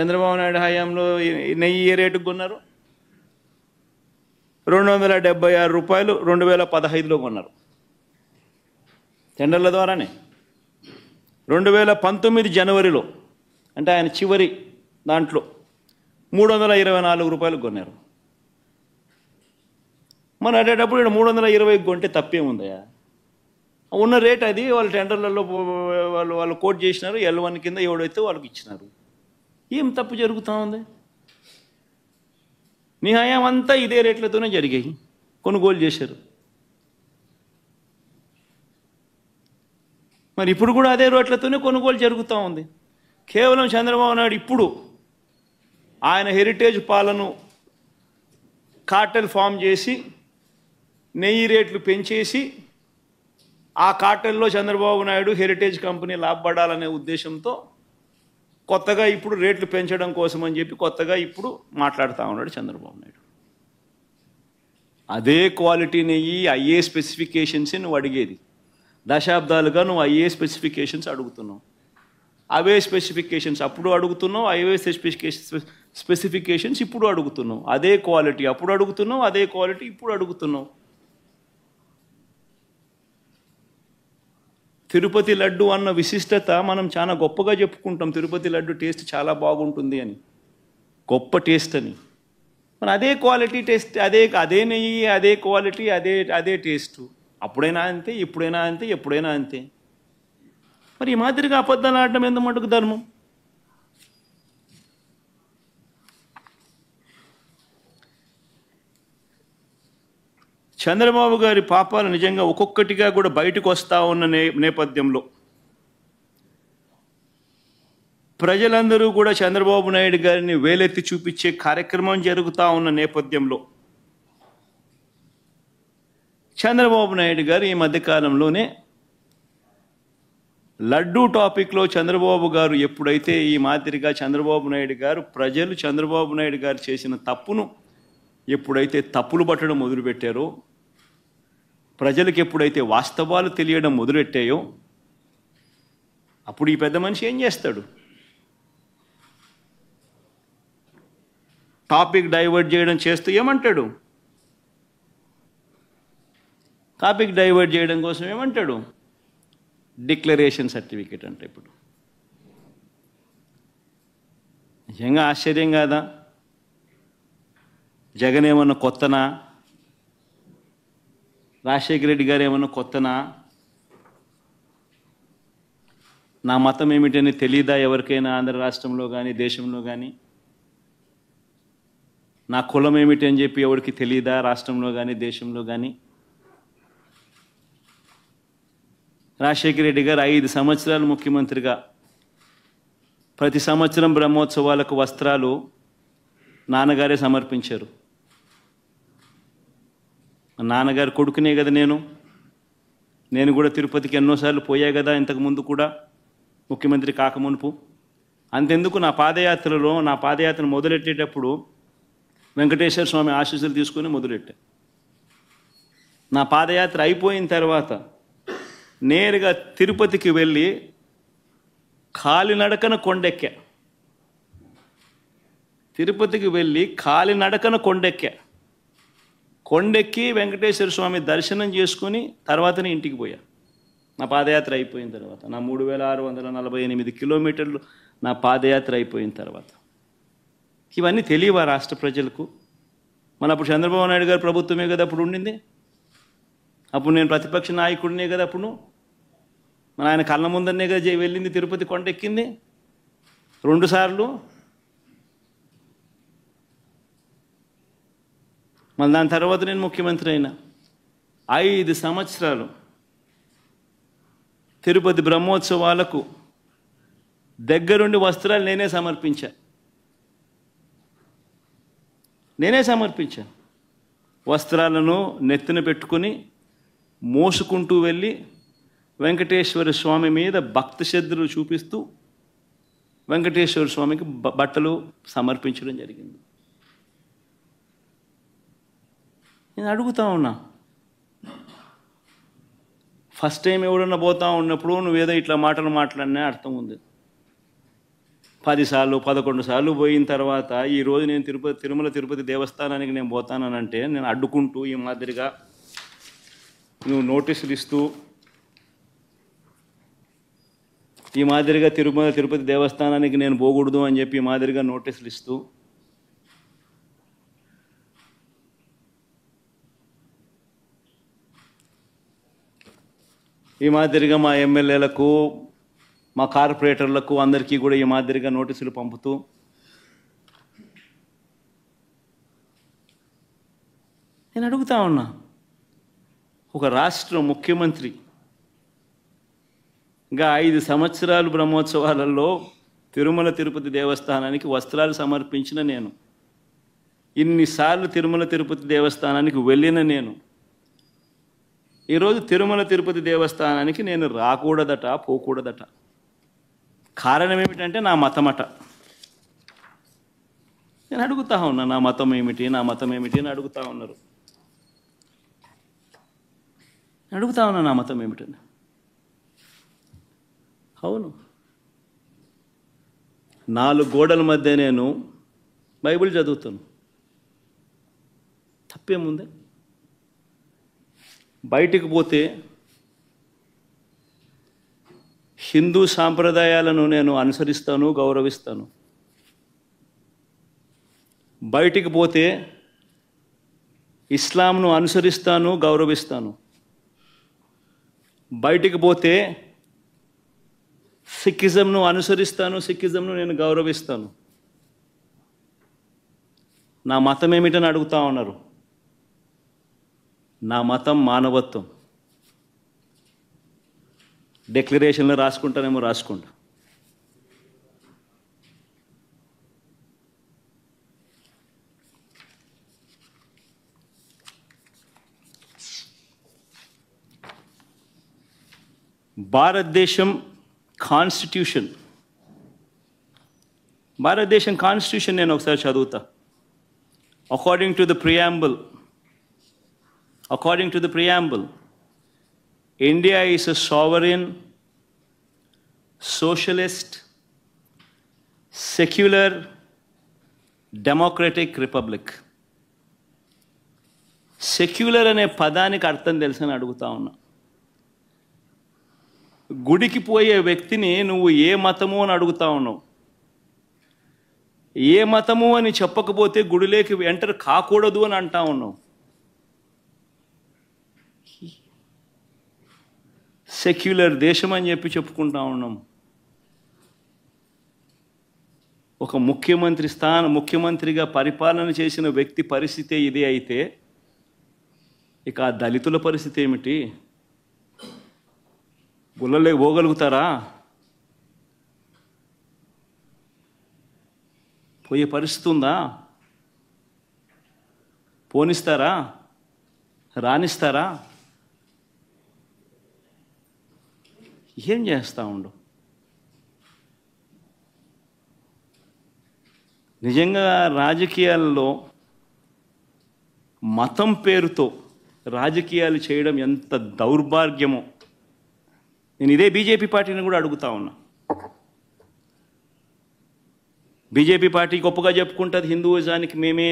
A: చంద్రబాబు నాయుడు హయాంలో నెయ్యి ఏ రేటుకు కొన్నారు? రెండు వందల డెబ్బై ఆరు రూపాయలు రెండు వేల పదహైదులో కొన్నారు. టెండర్ల ద్వారానే. రెండు వేల పంతొమ్మిది జనవరిలో అంటే ఆయన చివరి దాంట్లో మూడు వందల ఇరవై నాలుగు రూపాయలు కొన్నారు. మరి అడేటప్పుడు ఇక్కడ మూడు వందల ఇరవై కొంటే తప్పేముందయా ఉన్న రేట్ అది వాళ్ళు టెండర్లలో వాళ్ళు వాళ్ళు కోట్ చేసినారు ఎల్ వన్ కింద ఎవడైతే వాళ్ళకి ఇచ్చినారు. ఏం తప్పు జరుగుతూ ఉంది? మీ హయాం అంతా ఇదే రేట్లతోనే జరిగాయి కొనుగోలు చేశారు. మరి ఇప్పుడు కూడా అదే రోడ్లతోనే కొనుగోలు జరుగుతూ ఉంది. కేవలం చంద్రబాబు నాయుడు ఇప్పుడు ఆయన హెరిటేజ్ పాలను కార్టెల్ ఫామ్ చేసి నెయ్యి రేట్లు పెంచేసి ఆ కార్టెల్లో చంద్రబాబు నాయుడు హెరిటేజ్ కంపెనీ లాభపడాలనే ఉద్దేశంతో కొత్తగా ఇప్పుడు రేట్లు పెంచడం కోసం అని చెప్పి కొత్తగా ఇప్పుడు మాట్లాడుతూ ఉన్నాడు చంద్రబాబు నాయుడు. అదే క్వాలిటీ నెయ్యి అయ్యే స్పెసిఫికేషన్స్ నువ్వు అడిగేది. దశాబ్దాలుగా నువ్వు అయ్యే స్పెసిఫికేషన్స్ అడుగుతున్నావు. అవే స్పెసిఫికేషన్స్ అప్పుడు అడుగుతున్నావు అవే స్పెసిఫికేషన్ స్పెసిఫికేషన్స్ ఇప్పుడు అడుగుతున్నావు. అదే క్వాలిటీ అప్పుడు అడుగుతున్నావు అదే క్వాలిటీ ఇప్పుడు అడుగుతున్నావు. తిరుపతి లడ్డు అన్న విశిష్టత మనం చాలా గొప్పగా చెప్పుకుంటాం. తిరుపతి లడ్డు టేస్ట్ చాలా బాగుంటుంది అని. గొప్ప టేస్ట్ అని. మరి అదే క్వాలిటీ టేస్ట్ అదే అదే నెయ్యి అదే క్వాలిటీ అదే అదే టేస్ట్. అప్పుడైనా అంతే ఇప్పుడైనా అంతే ఎప్పుడైనా అంతే. మరి ఈ మాదిరిగా అబద్ధాలు ఆడడం ఎంత మటుకు ధర్మం? చంద్రబాబు గారి పాపాలు నిజంగా ఒక్కొక్కటిగా కూడా బయటకు వస్తా ఉన్న నే నేపథ్యంలో ప్రజలందరూ కూడా చంద్రబాబు నాయుడు గారిని వేలెత్తి చూపించే కార్యక్రమం జరుగుతూ ఉన్న నేపథ్యంలో చంద్రబాబు నాయుడు గారు ఈ మధ్యకాలంలోనే లడ్డూ టాపిక్లో చంద్రబాబు గారు ఎప్పుడైతే ఈ మాదిరిగా చంద్రబాబు నాయుడు గారు ప్రజలు చంద్రబాబు నాయుడు గారు చేసిన తప్పును ఎప్పుడైతే తప్పులు పట్టడం మొదలుపెట్టారో ప్రజలకు ఎప్పుడైతే వాస్తవాలు తెలియడం మొదలెట్టాయో అప్పుడు ఈ పెద్ద మనిషి ఏం చేస్తాడు? టాపిక్ డైవర్ట్ చేయడం చేస్తూ ఏమంటాడు? టాపిక్ డైవర్ట్ చేయడం కోసం ఏమంటాడు? డిక్లరేషన్ సర్టిఫికేట్ అంటే ఇప్పుడు. నిజంగా ఆశ్చర్యం కాదా? జగన్ ఏమన్నా కొత్తనా? రాజశేఖర రెడ్డి గారు ఏమన్నా కొత్తనా? నా మతం ఏమిటని తెలీదా ఎవరికైనా ఆంధ్ర రాష్ట్రంలో కానీ దేశంలో కానీ నా కులం ఏమిటి అని చెప్పి ఎవరికి తెలియదా రాష్ట్రంలో కానీ దేశంలో కానీ రాజశేఖర రెడ్డి గారు ఐదు సంవత్సరాలు ముఖ్యమంత్రిగా. ప్రతి సంవత్సరం బ్రహ్మోత్సవాలకు వస్త్రాలు నాన్నగారే సమర్పించారు. నాన్నగారు కొడుకునే కదా నేను. నేను కూడా తిరుపతికి ఎన్నోసార్లు పోయా కదా ఇంతకు ముందు కూడా ముఖ్యమంత్రి కాకమునుపు అంతెందుకు నా పాదయాత్రలో నా పాదయాత్ర మొదలెట్టేటప్పుడు వెంకటేశ్వర స్వామి ఆశీస్సులు తీసుకొని మొదలెట్టా. నా పాదయాత్ర అయిపోయిన తర్వాత నేరుగా తిరుపతికి వెళ్ళి కాలినడకన కొండెక్కా. తిరుపతికి వెళ్ళి కాలినడకన కొండెక్కా. కొండెక్కి వెంకటేశ్వర స్వామి దర్శనం చేసుకుని తర్వాతనే ఇంటికి పోయా. నా పాదయాత్ర అయిపోయిన తర్వాత నా మూడు వేల ఆరు వందల నలభై ఎనిమిది కిలోమీటర్లు నా పాదయాత్ర అయిపోయిన తర్వాత. ఇవన్నీ తెలియవా రాష్ట్ర ప్రజలకు? మన అప్పుడు చంద్రబాబు నాయుడు గారు ప్రభుత్వమే కదా అప్పుడు ఉండింది? అప్పుడు నేను ప్రతిపక్ష నాయకుడినే కదా అప్పుడు? మన ఆయన కళ్ళ ముందరనే కదా వెళ్ళింది తిరుపతి కొండ ఎక్కింది రెండు సార్లు? మళ్ళీ దాని తర్వాత నేను ముఖ్యమంత్రి అయినా. ఐదు సంవత్సరాలు తిరుపతి బ్రహ్మోత్సవాలకు దగ్గరుండి వస్త్రాలు నేనే సమర్పించా. నేనే సమర్పించాను వస్త్రాలను నెత్తిన పెట్టుకుని మోసుకుంటూ వెళ్ళి వెంకటేశ్వర స్వామి మీద భక్తి శ్రద్ధలు చూపిస్తూ వెంకటేశ్వర స్వామికి బట్టలు సమర్పించడం జరిగింది. నేను అడుగుతా ఉన్నా ఫస్ట్ టైం ఎవడన్నా పోతా ఉన్నప్పుడు నువ్వేదో ఇట్లా మాటలు మాట్లాడినా అర్థం ఉంది. పదిసార్లు పదకొండు సార్లు పోయిన తర్వాత ఈరోజు నేను తిరుపతి తిరుమల తిరుపతి దేవస్థానానికి నేను పోతానంటే నేను అడ్డుకుంటూ ఈ మాదిరిగా నువ్వు నోటీసులు ఇస్తూ ఈ మాదిరిగా తిరుమల తిరుపతి దేవస్థానానికి నేను పోకూడదు అని చెప్పి ఈ మాదిరిగా నోటీసులు ఇస్తూ ఈ మాదిరిగా మా ఎమ్మెల్యేలకు మా కార్పొరేటర్లకు అందరికీ కూడా ఈ మాదిరిగా నోటీసులు పంపుతూ నేను అడుగుతా ఉన్నా. ఒక రాష్ట్ర ముఖ్యమంత్రి. ఇంకా ఐదు సంవత్సరాలు బ్రహ్మోత్సవాలలో తిరుమల తిరుపతి దేవస్థానానికి వస్త్రాలు సమర్పించిన నేను. ఇన్నిసార్లు తిరుమల తిరుపతి దేవస్థానానికి వెళ్ళిన నేను. ఈరోజు తిరుమల తిరుపతి దేవస్థానానికి నేను రాకూడదట పోకూడదట. కారణం ఏమిటంటే నా మతమట. నేను అడుగుతా ఉన్నా నా మతం ఏమిటి నా మతం ఏమిటి అని అడుగుతా ఉన్నారు నేను అడుగుతా ఉన్నా నా మతం ఏమిటని. అవును. నాలుగు గోడల మధ్య నేను బైబిల్ చదువుతాను. తప్పేముంది బయటికి పోతే హిందూ సాంప్రదాయాలను నేను అనుసరిస్తాను గౌరవిస్తాను. బయటికి పోతే ఇస్లాంను అనుసరిస్తాను గౌరవిస్తాను. బయటికి పోతే సిక్కిజంను అనుసరిస్తాను సిక్కిజంను నేను గౌరవిస్తాను. నా మతం ఏమిటని అడుగుతా ఉన్నారు? నా మతం మానవత్వం. డిక్లరేషన్లో రాసుకుంటానేమో రాసుకోండి భారతదేశం కాన్స్టిట్యూషన్ భారతదేశం కాన్స్టిట్యూషన్ నేను ఒకసారి చదువుతా according to the preamble according to the preamble India is a sovereign socialist secular democratic republic secular అనే పదానికి అర్థం తెలుసని అడుగుతా ఉన్నా గుడికి పోయే వ్యక్తిని నువ్వు ఏ మతము అని అడుగుతా ఉన్నావు? ఏ మతము అని చెప్పకపోతే గుడిలోకి ఎంటర్ కాకూడదు అని అంటా ఉన్నావు. సెక్యులర్ దేశం అని చెప్పి చెప్పుకుంటా ఉన్నాం. ఒక ముఖ్యమంత్రి స్థానం ముఖ్యమంత్రిగా పరిపాలన చేసిన వ్యక్తి పరిస్థితి ఇదే అయితే ఇక ఆ దళితుల పరిస్థితి ఏమిటి? గుళ్ళలోకి పోగలుగుతారా? పోయే పరిస్థితి ఉందా? పోనిస్తారా? రాణిస్తారా ఏం చేస్తా ఉండు? నిజంగా రాజకీయాల్లో మతం పేరుతో రాజకీయాలు చేయడం ఎంత దౌర్భాగ్యమో. నేను ఇదే బీజేపీ పార్టీని కూడా అడుగుతా ఉన్నా. బీజేపీ పార్టీ గొప్పగా చెప్పుకుంటుంది హిందూయిజానికి మేమే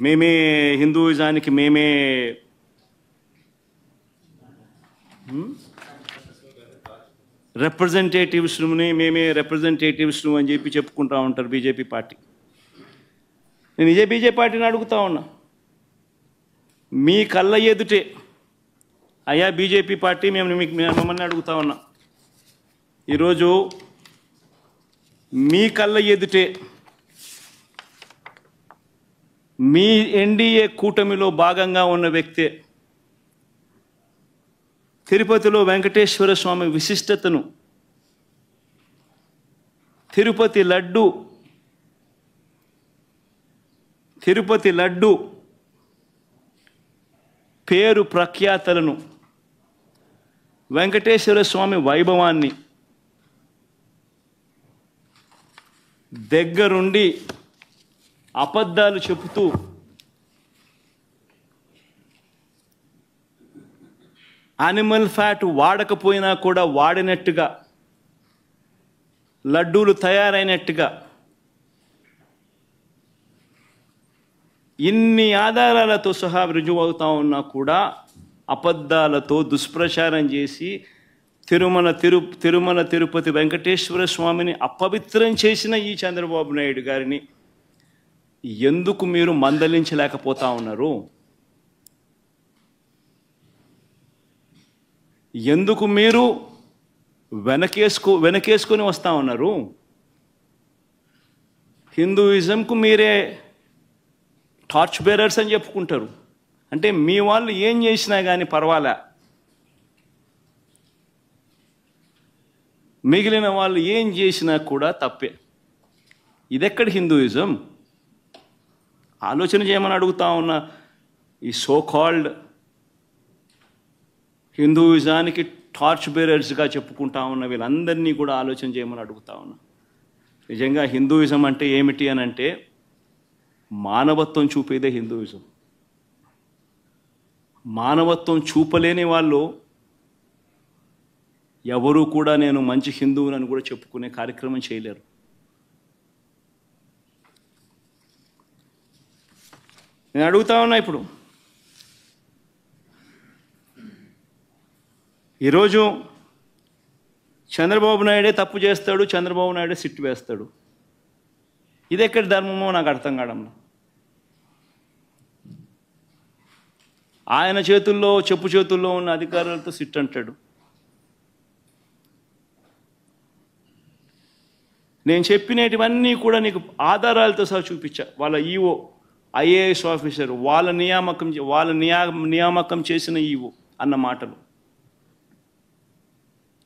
A: మేమే హిందూయిజానికి మేమే రిప్రజెంటేటివ్స్ని మేమే రిప్రజెంటేటివ్స్ను అని చెప్పి చెప్పుకుంటా ఉంటారు బీజేపీ పార్టీ. నేను ఇదే బీజేపీ పార్టీని అడుగుతా ఉన్నా. మీ కళ్ళ ఎదుటే అయ్యా బీజేపీ పార్టీ మేము మీకు మిమ్మల్ని అడుగుతా ఉన్నాం. ఈరోజు మీ కళ్ళ ఎదుటే మీ ఎన్డీఏ కూటమిలో భాగంగా ఉన్న వ్యక్తే తిరుపతిలో వెంకటేశ్వర స్వామి విశిష్టతను తిరుపతి లడ్డు తిరుపతి లడ్డు పేరు ప్రఖ్యాతలను వెంకటేశ్వర స్వామి వైభవాన్ని దగ్గరుండి అబద్ధాలు చెబుతూ అనిమల్ ఫ్యాట్ వాడకపోయినా కూడా వాడినట్టుగా లడ్డూలు తయారైనట్టుగా ఇన్ని ఆధారాలతో సహా రుజువు అవుతా ఉన్నా కూడా అబద్ధాలతో దుష్ప్రచారం చేసి తిరుమల తిరు తిరుమల తిరుపతి వెంకటేశ్వర స్వామిని అపవిత్రం చేసిన ఈ చంద్రబాబు నాయుడు గారిని ఎందుకు మీరు మందలించలేకపోతా ఉన్నారు? ఎందుకు మీరు వెనకేసుకో వెనకేసుకొని వస్తూ ఉన్నారు? హిందూయిజంకు మీరే టార్చ్ బేరర్స్ అని చెప్పుకుంటారు. అంటే మీ వాళ్ళు ఏం చేసినా కానీ పర్వాలే? మిగిలిన వాళ్ళు ఏం చేసినా కూడా తప్పే. ఇదెక్కడ హిందూయిజం? ఆలోచన చేయమని అడుగుతా ఉన్న ఈ సో కాల్డ్ హిందూయిజానికి టార్చ్ బేరర్స్గా చెప్పుకుంటా ఉన్న వీళ్ళందరినీ కూడా ఆలోచన చేయమని అడుగుతా ఉన్నా. నిజంగా హిందూయిజం అంటే ఏమిటి అని అంటే మానవత్వం చూపేదే హిందూయిజం. మానవత్వం చూపలేని వాళ్ళు ఎవరు కూడా నేను మంచి హిందువునని కూడా చెప్పుకునే కార్యక్రమం చేయలేరు. నేను అడుగుతా ఉన్నా ఇప్పుడు. ఈరోజు చంద్రబాబు నాయుడే తప్పు చేస్తాడు చంద్రబాబు నాయుడే సిట్టు వేస్తాడు. ఇది ఎక్కడ ధర్మమో నాకు అర్థం కావడంలో ఆయన చేతుల్లో చెప్పు చేతుల్లో ఉన్న అధికారులతో సిట్ అంటాడు. నేను చెప్పినటివన్నీ కూడా నీకు ఆధారాలతో సహా చూపించా. వాళ్ళ ఈఓ ఐఏఎస్ ఆఫీసర్ వాళ్ళ నియామకం చే- వాళ్ళ నియా నియామకం చేసిన ఈఓ అన్న మాటలు.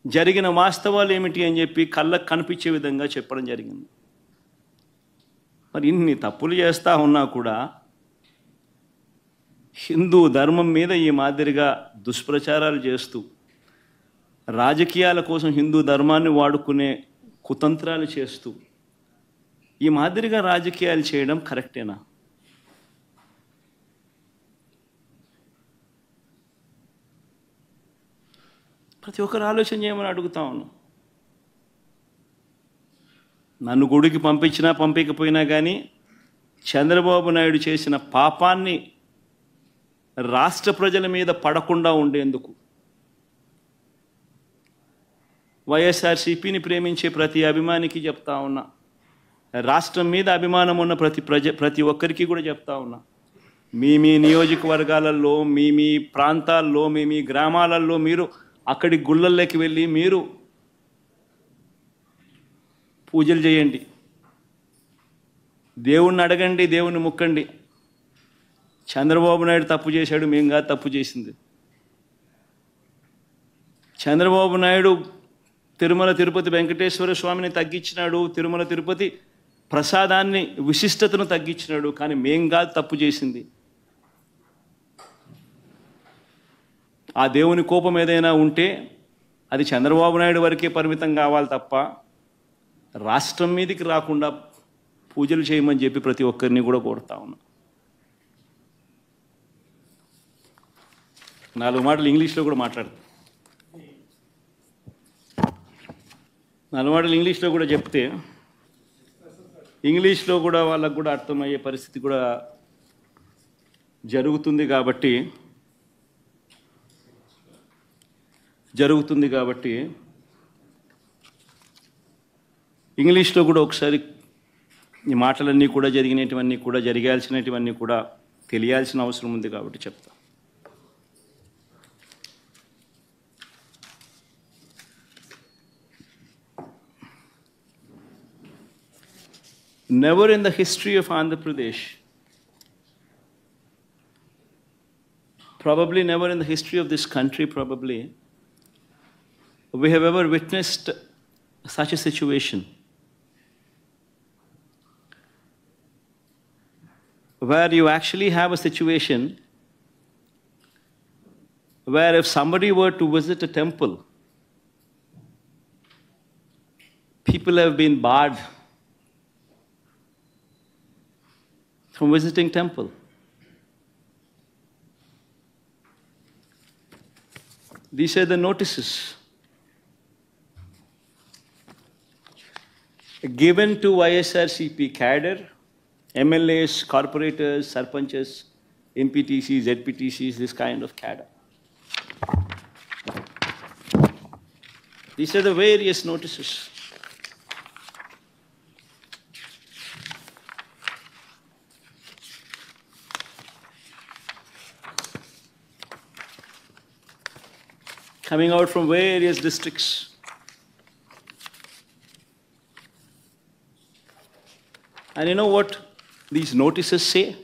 A: జరిగిన వాస్తవాలు ఏమిటి అని చెప్పి కళ్ళకు కనిపించే విధంగా చెప్పడం జరిగింది. మరి ఇన్ని తప్పులు చేస్తూ ఉన్నా కూడా హిందూ ధర్మం మీద ఈ మాదిరిగా దుష్ప్రచారాలు చేస్తూ రాజకీయాల కోసం హిందూ ధర్మాన్ని వాడుకునే కుతంత్రాలు చేస్తూ ఈ మాదిరిగా రాజకీయాలు చేయడం కరెక్టేనా? ప్రతి ఒక్కరు ఆలోచన చేయమని అడుగుతా ఉన్నాం. నన్ను గుడికి పంపించినా పంపించకపోయినా కానీ చంద్రబాబు నాయుడు చేసిన పాపాన్ని రాష్ట్ర ప్రజల మీద పడకుండా ఉండేందుకు. వైఎస్ఆర్సీపీని ప్రేమించే ప్రతి అభిమానికి చెప్తా ఉన్నా. రాష్ట్రం మీద అభిమానం ఉన్న ప్రతి ప్రజ ప్రతి ఒక్కరికి కూడా చెప్తా ఉన్నా. మీ మీ నియోజకవర్గాలలో మీ మీ ప్రాంతాల్లో మీ మీ గ్రామాలలో మీరు అక్కడి గుళ్ళల్లోకి వెళ్ళి మీరు పూజలు చేయండి. దేవుణ్ణి అడగండి దేవుణ్ణి ముక్కండి. చంద్రబాబు నాయుడు తప్పు చేశాడు మేము కాదు తప్పు చేసింది. చంద్రబాబు నాయుడు తిరుమల తిరుపతి వెంకటేశ్వర స్వామిని తగ్గించినాడు తిరుమల తిరుపతి ప్రసాదాన్ని విశిష్టతను తగ్గించినాడు కానీ మేం కాదు తప్పు చేసింది. ఆ దేవుని కోపం ఏదైనా ఉంటే అది చంద్రబాబు నాయుడు వరకే పరిమితం కావాలి తప్ప రాష్ట్రం మీదకి రాకుండా పూజలు చేయమని చెప్పి ప్రతి ఒక్కరిని కూడా కోరుతా ఉన్నా. నాలుగు మాటలు ఇంగ్లీష్లో కూడా మాట్లాడతాను నాలుగు మాటలు ఇంగ్లీష్లో కూడా చెప్తే ఇంగ్లీష్లో కూడా వాళ్ళకు కూడా అర్థమయ్యే పరిస్థితి కూడా జరుగుతుంది కాబట్టి జరుగుతుంది కాబట్టి ఇంగ్లీష్లో కూడా ఒకసారి ఈ మాటలన్నీ కూడా జరిగినటువన్నీ కూడా జరిగాల్సినటువన్నీ కూడా తెలియాల్సిన అవసరం ఉంది కాబట్టి చెప్తాను Never in the history of Andhra Pradesh, probably never in the history of this country, probably, we have ever witnessed such a situation. Where you actually have a situation where if somebody were to visit a temple, people have been barred from visiting temple. These are the notices given to ISRCP cadre, MLAs, corporators, sarpanches, MPTCs, ZPTCs, this kind of cadre. These are the various notices. Coming out from various districts. And you know what these notices say?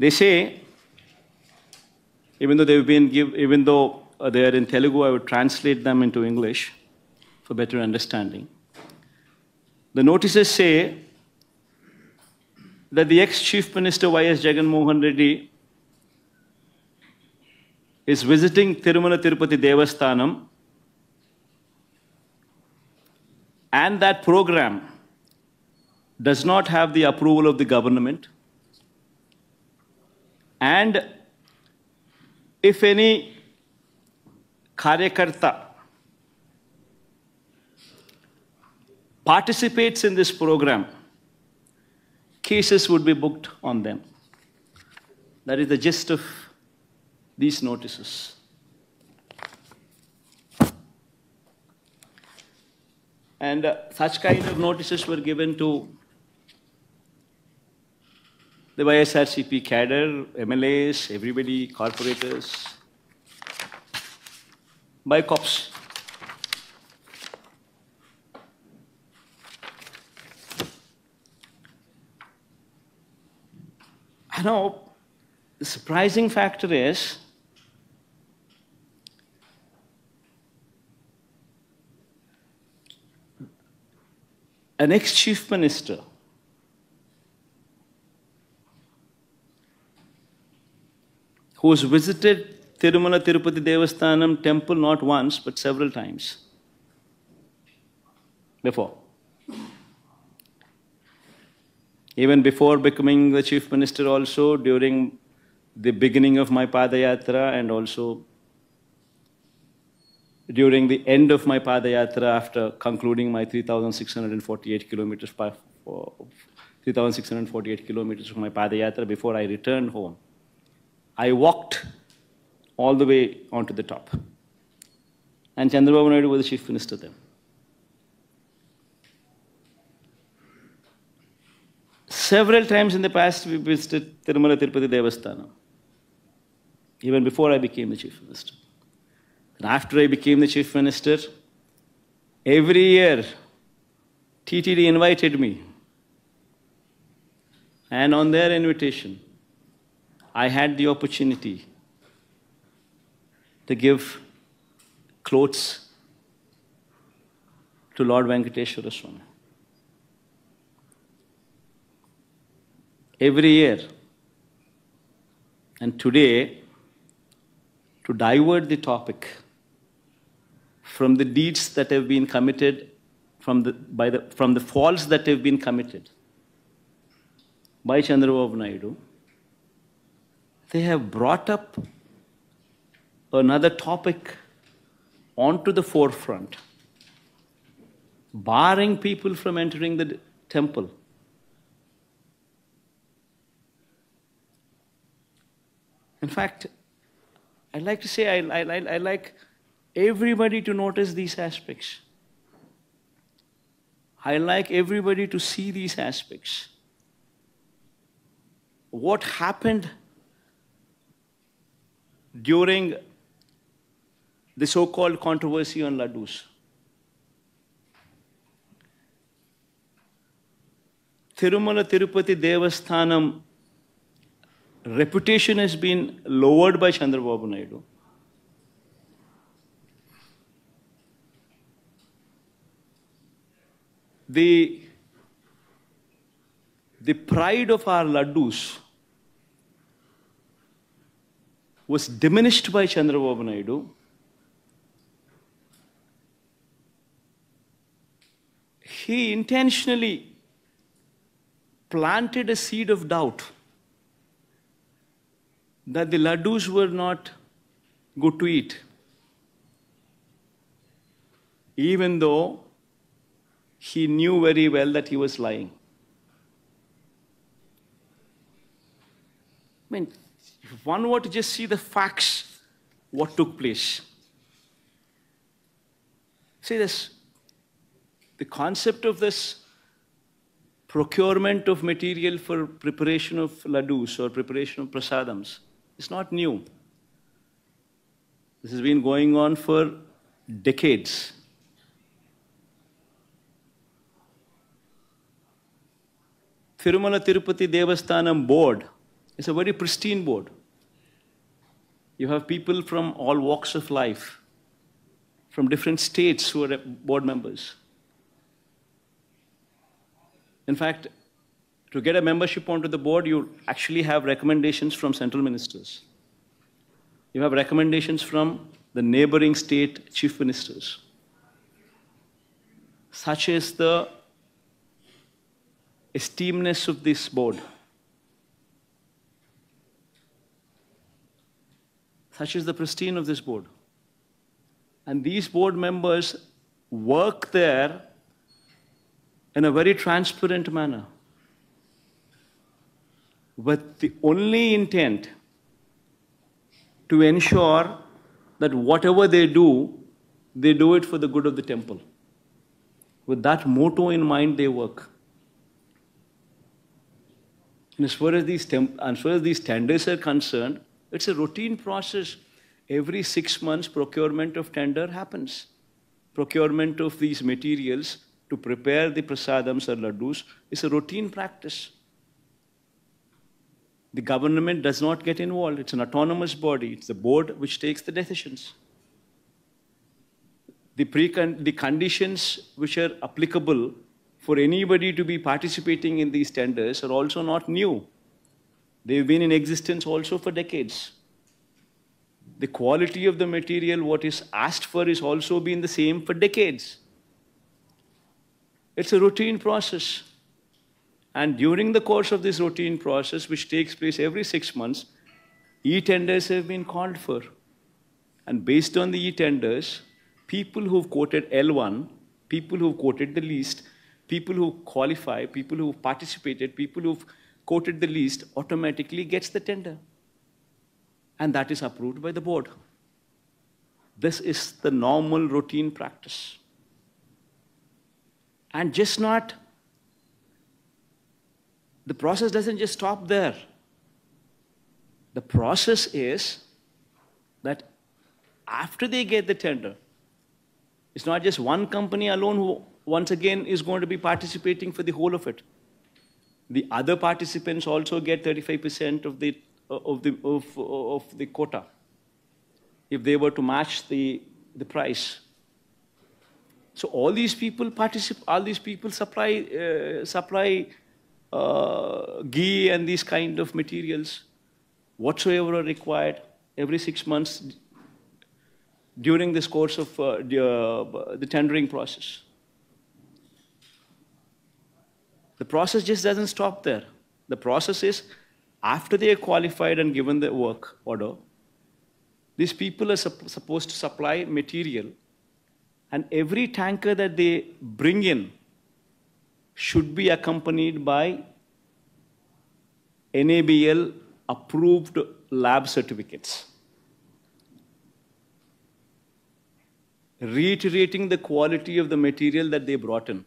A: They say, even though they've been give, even though uh, they are in Telugu, I would translate them into English for better understanding. The notices say that the ex-chief minister Y.S. Jagan Mohan Reddy is visiting Tirumala Tirupati Devasthanam and that program does not have the approval of the government and if any karyakarta participates in this program, cases would be booked on them. That is the gist of these notices. And uh, such kind of notices were given to the YSRCP cadre, MLAs, everybody, corporators, by cops. I know the surprising factor is an ex chief minister who has visited Tirumala Tirupati Devasthanam temple not once but several times before. Even before becoming the chief minister, also during the beginning of my Padayatra and also during the end of my Padayatra after concluding my 3,648 kilometers, pa- 3,648 kilometers of my Padayatra before I returned home. I walked all the way onto the top. And Chandrababu Naidu was the chief minister then. Several times in the past, we visited Tirumala Tirupati Devasthanam, even before I became the chief minister. And after I became the chief minister, every year, TTD invited me. And on their invitation, I had the opportunity to give clothes to Lord Venkateshwara Swami. Every year. And today, to divert the topic from the deeds that have been committed, from the, by the, from the faults that have been committed by Chandrababu Naidu, they have brought up another topic onto the forefront, barring people from entering the temple. In fact, I'd like to say I, I, I, I like everybody to notice these aspects. I like everybody to see these aspects. What happened during the so called controversy on laddus? Tirumala Tirupati Devasthanam reputation has been lowered by Chandrababu Naidu. The, the pride of our laddus was diminished by Chandrababu Naidu. He intentionally planted a seed of doubt that the laddus were not good to eat. Even though he knew very well that he was lying. I mean, if one were to just see the facts what took place. See this, the concept of this procurement of material for preparation of laddus or preparation of prasadams is not new. This has been going on for decades. Tirumala Tirupati Devasthanam board is a very pristine board. You have people from all walks of life, from different states who are board members. In fact, to get a membership onto the board, you actually have recommendations from central ministers. You have recommendations from the neighboring state chief ministers. Such is the esteemness of this board. Such is the pristine of this board. And these board members work there in a very transparent manner with the only intent to ensure that whatever they do, they do it for the good of the temple. With that motto in mind, they work. And as far as these, as far as these tenders are concerned, it's a routine process. Every six months, procurement of tender happens. Procurement of these materials to prepare the prasadams or laddus is a routine practice. The government does not get involved. It's an autonomous body. It's the board which takes the decisions. The, the conditions which are applicable for anybody to be participating in these tenders are also not new. They've been in existence also for decades. The quality of the material, what is asked for, is also been the same for decades. It's a routine process. And during the course of this routine process, which takes place every six months, e-tenders have been called for. And based on the e-tenders, people who've quoted L1, people who've quoted the least, people who qualify, people who've participated, people who've quoted the least, automatically gets the tender. And that is approved by the board. This is the normal routine practice. And just not the process doesn't just stop there. The process is that after they get the tender, it's not just one company alone who, once again, is going to be participating for the whole of it. The other participants also get 35% of the, of the, of, of the quota if they were to match the, the price. So all these people participate, all these people supply, uh, supply uh, ghee and these kind of materials whatsoever are required every six months during this course of uh, the, uh, the tendering process. The process just doesn't stop there. The process is after they are qualified and given the work order, these people are sup- supposed to supply material, and every tanker that they bring in should be accompanied by NABL approved lab certificates. Reiterating the quality of the material that they brought in.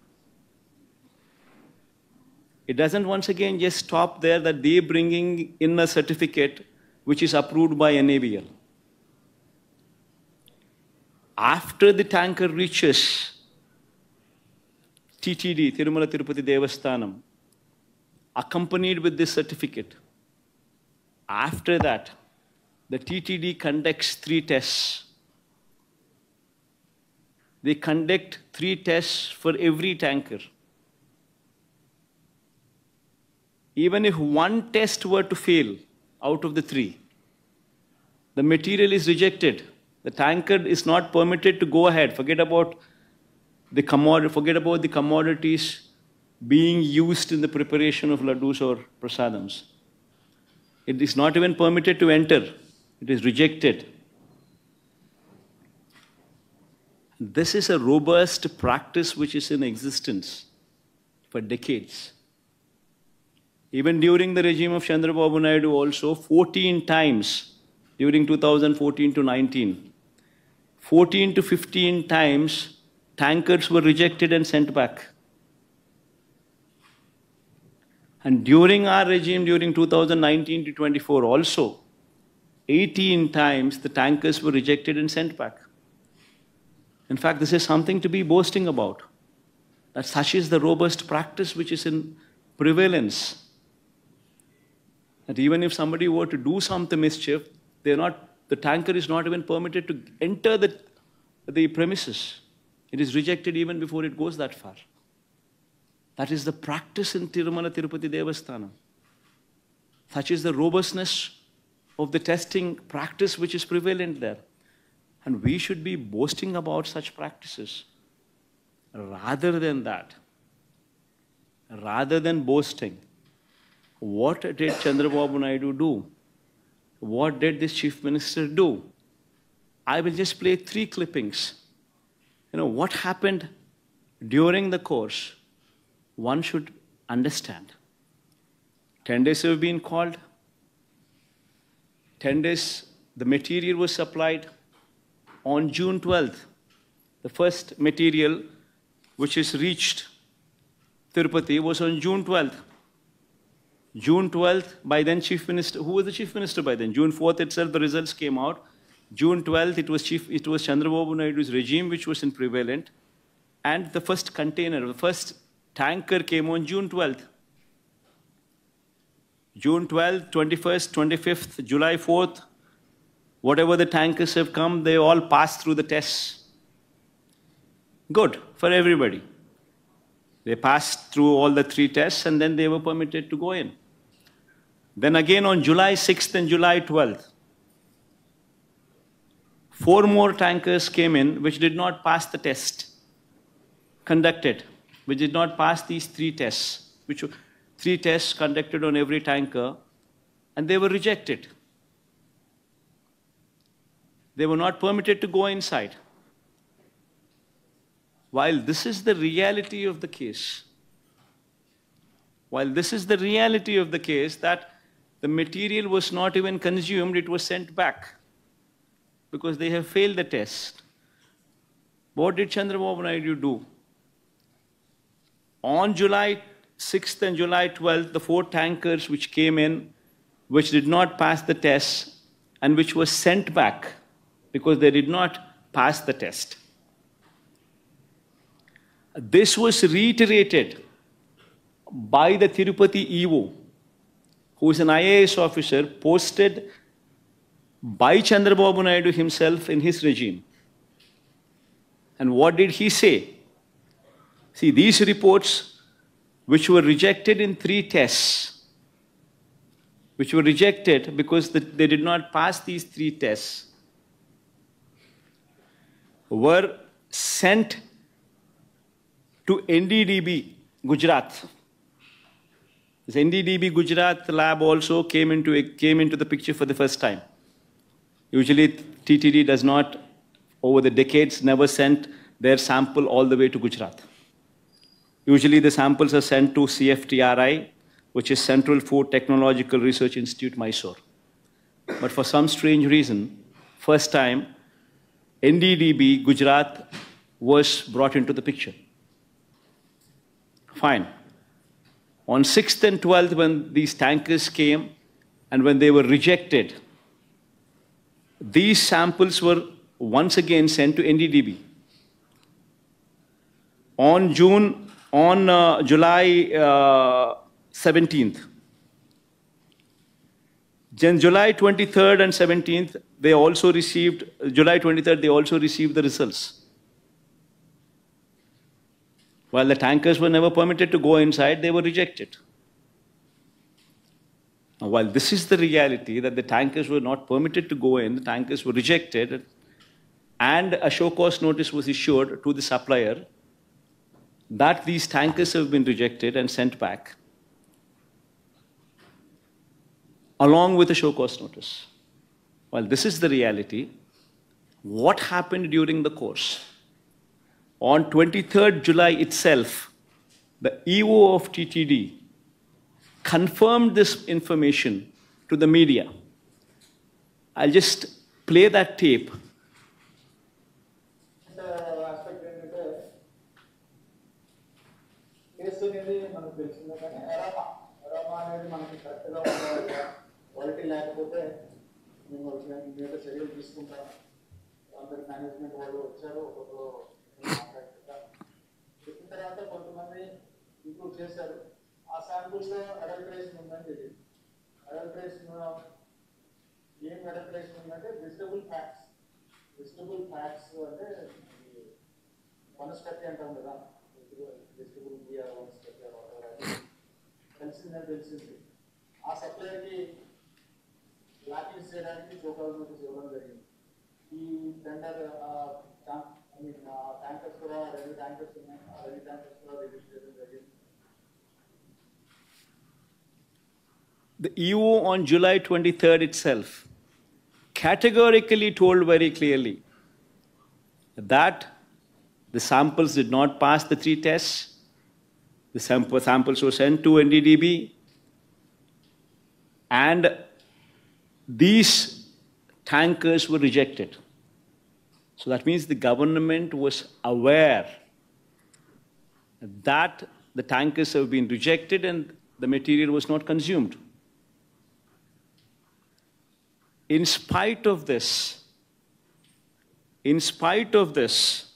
A: It doesn't once again just stop there that they bringing in a certificate which is approved by NABL. After the tanker reaches TTD, Tirumala Tirupati Devasthanam, accompanied with this certificate. After that, the TTD conducts three tests. They conduct three tests for every tanker. Even if one test were to fail out of the three, the material is rejected. The tanker is not permitted to go ahead. Forget about the commodity, forget about the commodities being used in the preparation of laddus or prasadams. It is not even permitted to enter. It is rejected. This is a robust practice which is in existence for decades. Even during the regime of Chandrababu Naidu also, 14 times during 2014 to 19. 14 to 15 times tankers were rejected and sent back. And during our regime, during 2019 to 24, also, 18 times the tankers were rejected and sent back. In fact, this is something to be boasting about. That such is the robust practice which is in prevalence. That even if somebody were to do some mischief, they're not, the tanker is not even permitted to enter the, the premises. It is rejected even before it goes that far. That is the practice in Tirumala Tirupati Devasthanam. Such is the robustness of the testing practice which is prevalent there. And we should be boasting about such practices. Rather than that, rather than boasting, what did Chandrababu Naidu do? What did this chief minister do? I will just play three clippings. You know, what happened during the course, one should understand. 10 days have been called. 10 days, the material was supplied. On June 12th, the first material which is reached Tirupati was on June 12th. June 12th, by then Chief Minister, who was the Chief Minister by then? June 4th itself, the results came out. June 12th, it was Chief, it was Chandrababu Naidu's regime which was in prevalent. And the first container, the first tanker came on June 12th. June 12th, 21st, 25th, July 4th, whatever the tankers have come, they all passed through the tests. Good for everybody. They passed through all the three tests and then they were permitted to go in. Then again on July 6th and July 12th, four more tankers came in which did not pass the test conducted, which did not pass these three tests, which were three tests conducted on every tanker, and they were rejected. They were not permitted to go inside. While this is the reality of the case, while this is the reality of the case that the material was not even consumed, it was sent back because they have failed the test. What did Chandrababu Naidu do? On July 6th and July 12th, the four tankers which came in, which did not pass the test, and which was sent back because they did not pass the test. This was reiterated by the Tirupati EO, who is an IAS officer posted by Chandrababu Naidu himself in his regime. And what did he say? See, these reports, which were rejected in three tests, which were rejected because the, they did not pass these three tests, were sent to NDDB, Gujarat. This NDDB Gujarat lab also came into, came into the picture for the first time. Usually, TTD does not, over the decades, never sent their sample all the way to Gujarat. Usually, the samples are sent to CFTRI, which is Central Food Technological Research Institute, Mysore. But for some strange reason, first time, NDDB Gujarat was brought into the picture. Fine. On 6th and 12th, when these tankers came and when they were rejected, these samples were once again sent to NDDB. On June, on uh, July uh, 17th, then July 23rd and 17th, they also received, July 23rd, they also received the results. While the tankers were never permitted to go inside, they were rejected. Now, while this is the reality that the tankers were not permitted to go in, the tankers were rejected, and a show cause notice was issued to the supplier that these tankers have been rejected and sent back, along with a show cause notice. While this is the reality, what happened during the course? On 23rd July itself, the EO of TTD confirmed this information to the media I'll just play that tape.
B: Aspect ఏంటంటే case అనేది మనకు తెలిసిందే కానీ ఎరామా ఎరామా అనేది మనకి కరెక్ట్గా ఉండాలి quality లేకపోతే మేము మీ మీద చర్యలు తీసుకుంటాం అందరి మేనేజ్మెంట్ వాళ్ళు వచ్చారు ఒక్కొక్కరు మాట్లాడుకుంటాం చెప్పిన తర్వాత కొంతమంది ఇంప్రూవ్ చేశారు ఆ శాంపుల్స్లో అడల్ట్రేషన్ ఉందని తెలియదు అడల్ట్రేషన్ ఏం అడల్ట్రేషన్ ఉందంటే వెజిటబుల్ ఫ్యాట్స్ వెజిటబుల్ ఫ్యాట్స్ అంటే ఈ వనస్పతి అంటాం కదా వెజిటబుల్ బియర్ వనస్పతి తెలిసిందని తెలిసింది ఆ సప్లయర్కి లాకింగ్ చేయడానికి గోపాల్ నుంచి ఇవ్వడం జరిగింది ఈ tender ఐ మీన్ ట్యాంకర్స్ కూడా రెండు ట్యాంకర్స్ ఉన్నాయి ఆ రెండు ట్యాంకర్స్ కూడా రిలీజ్ చేయడం జరిగింది
A: The EU on July 23rd itself categorically told very clearly that the samples did not pass the three tests. The sample, samples were sent to NDDB, and these tankers were rejected. So that means the government was aware that the tankers have been rejected and the material was not consumed. In spite of this, in spite of this,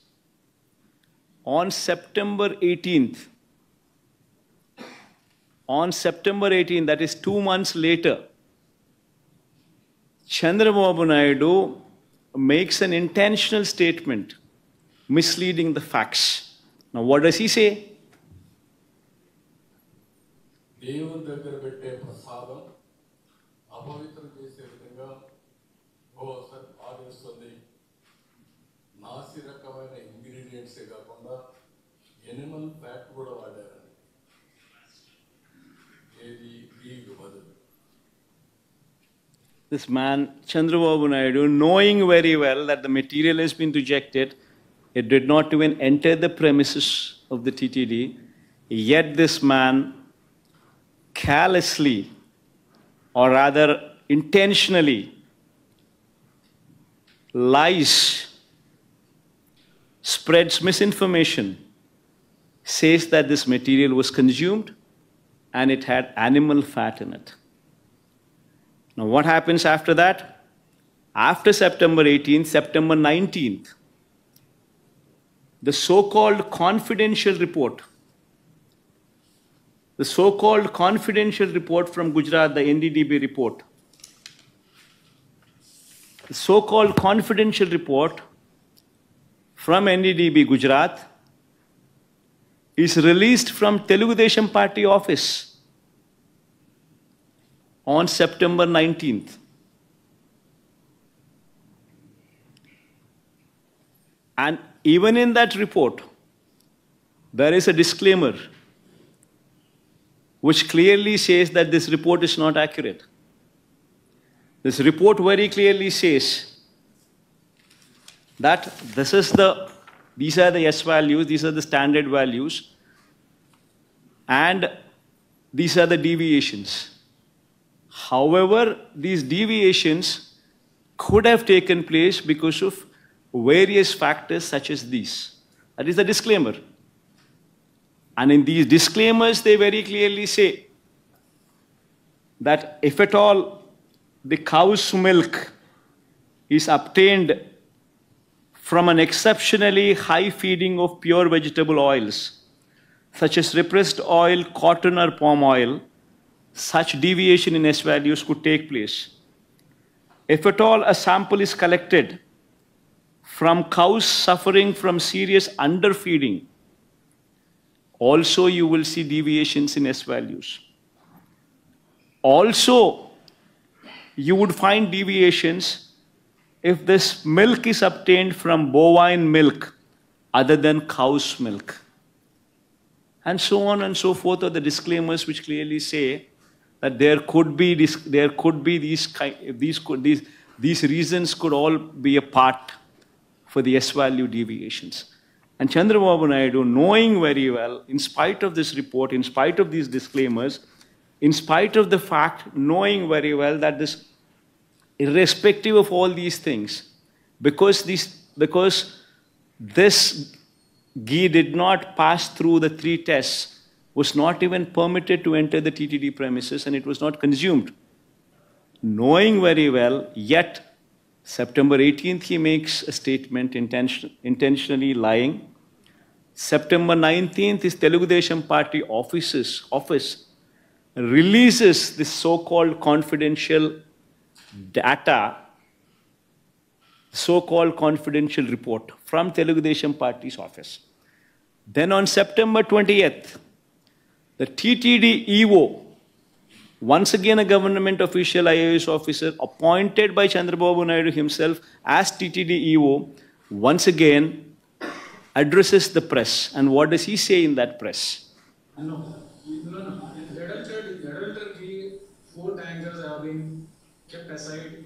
A: on September 18th, on September 18th, that is two months later, Chandrababu Naidu makes an intentional statement misleading the facts. Now, what does he say?
C: దేవుని దగ్గర పెట్టే ప్రసాదం అపవిత్రం చేసే విధంగా ఓసారి పారేస్తుంది నాసి రకమైన ఇంగ్రీడియంట్సే కాకుండా ఎనిమల్ ఫ్యాట్ కూడా వాడారని
A: This man, Chandrababu Naidu, knowing very well that the material has been rejected, it did not even enter the premises of the TTD, yet this man callously, or rather intentionally, lies, spreads misinformation, says that this material was consumed and it had animal fat in it. Now, what happens after that? After September 18th, September 19th, the so called confidential report, the so called confidential report from Gujarat, the NDDB report, the so called confidential report from NDDB Gujarat is released from Telugu Desam Party office on September 19th. And even in that report, there is a disclaimer which clearly says that this report is not accurate. This report very clearly says that this is the these are the S values, these are the standard values, and these are the deviations. However, these deviations could have taken place because of various factors such as these. That is the disclaimer. And in these disclaimers, they very clearly say that if at all the cow's milk is obtained from an exceptionally high feeding of pure vegetable oils, such as repressed oil, cotton, or palm oil, such deviation in S values could take place. If at all a sample is collected from cows suffering from serious underfeeding, also you will see deviations in S values. Also, you would find deviations if this milk is obtained from bovine milk other than cow's milk. And so on and so forth are the disclaimers which clearly say that there could be this, there could be these ki- these could these these reasons could all be a part for the S value deviations. And Chandrababu Naidu, knowing very well, in spite of this report, in spite of these disclaimers, in spite of the fact, knowing very well that this irrespective of all these things, because these because this ghee did not pass through the three tests, was not even permitted to enter the TTD premises, and it was not consumed. Knowing very well, yet September 18th he makes a statement intention, intentionally lying. September 19th, his Telugu Desam party offices, office releases this so-called confidential data, so-called confidential report from Telugu Desam party's office. Then on September 20th, the TTD EO, once again a government official IAS officer appointed by Chandrababu Naidu himself as TTD EO, once again addresses the press. And what does he say in that press?
D: No, no, no. Four tankers have been kept aside,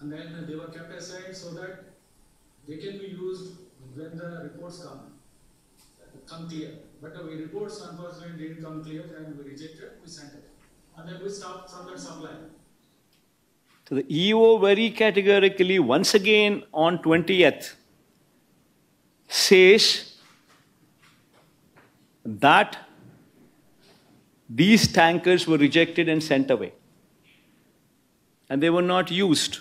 D: and then they were kept aside so that they can be used when the reports come, come clear. But the reports unfortunately didn't come clear, and we rejected, we sent it, and then we stopped that supply.
A: So the EO very categorically, once again on 20th, says that these tankers were rejected and sent away. And they were not used.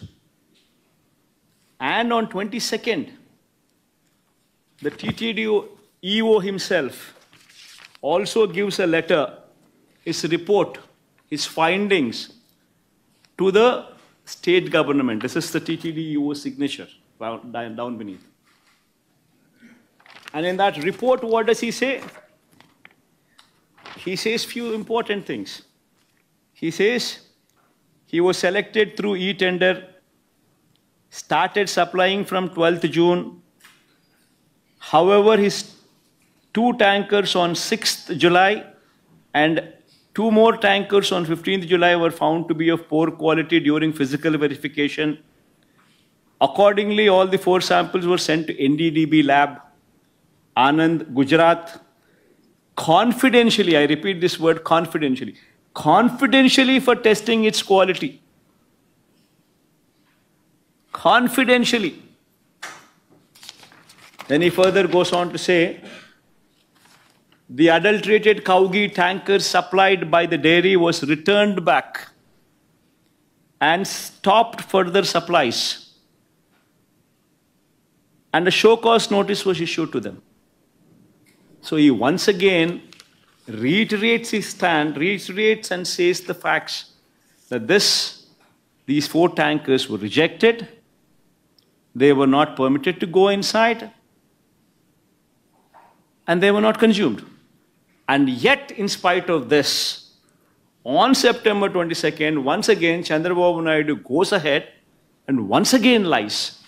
A: And on 22nd, the TTDO EO himself also gives a letter, his report, his findings to the state government. This is the TTDEO signature down, down beneath. And in that report, what does he say? He says few important things. He says he was selected through e-tender, started supplying from 12th June. However, his two tankers on 6th July and two more tankers on 15th July were found to be of poor quality during physical verification. Accordingly, all the four samples were sent to NDDB lab, Anand, Gujarat, confidentially, I repeat this word confidentially, confidentially for testing its quality. Confidentially. Then he further goes on to say, the adulterated cow ghee tanker supplied by the dairy was returned back and stopped further supplies. And a show cause notice was issued to them. So he once again reiterates his stand, reiterates and says the facts that this, these four tankers were rejected, they were not permitted to go inside, and they were not consumed. And yet, in spite of this, on September 22nd, once again, Chandrababu Naidu goes ahead and once again lies.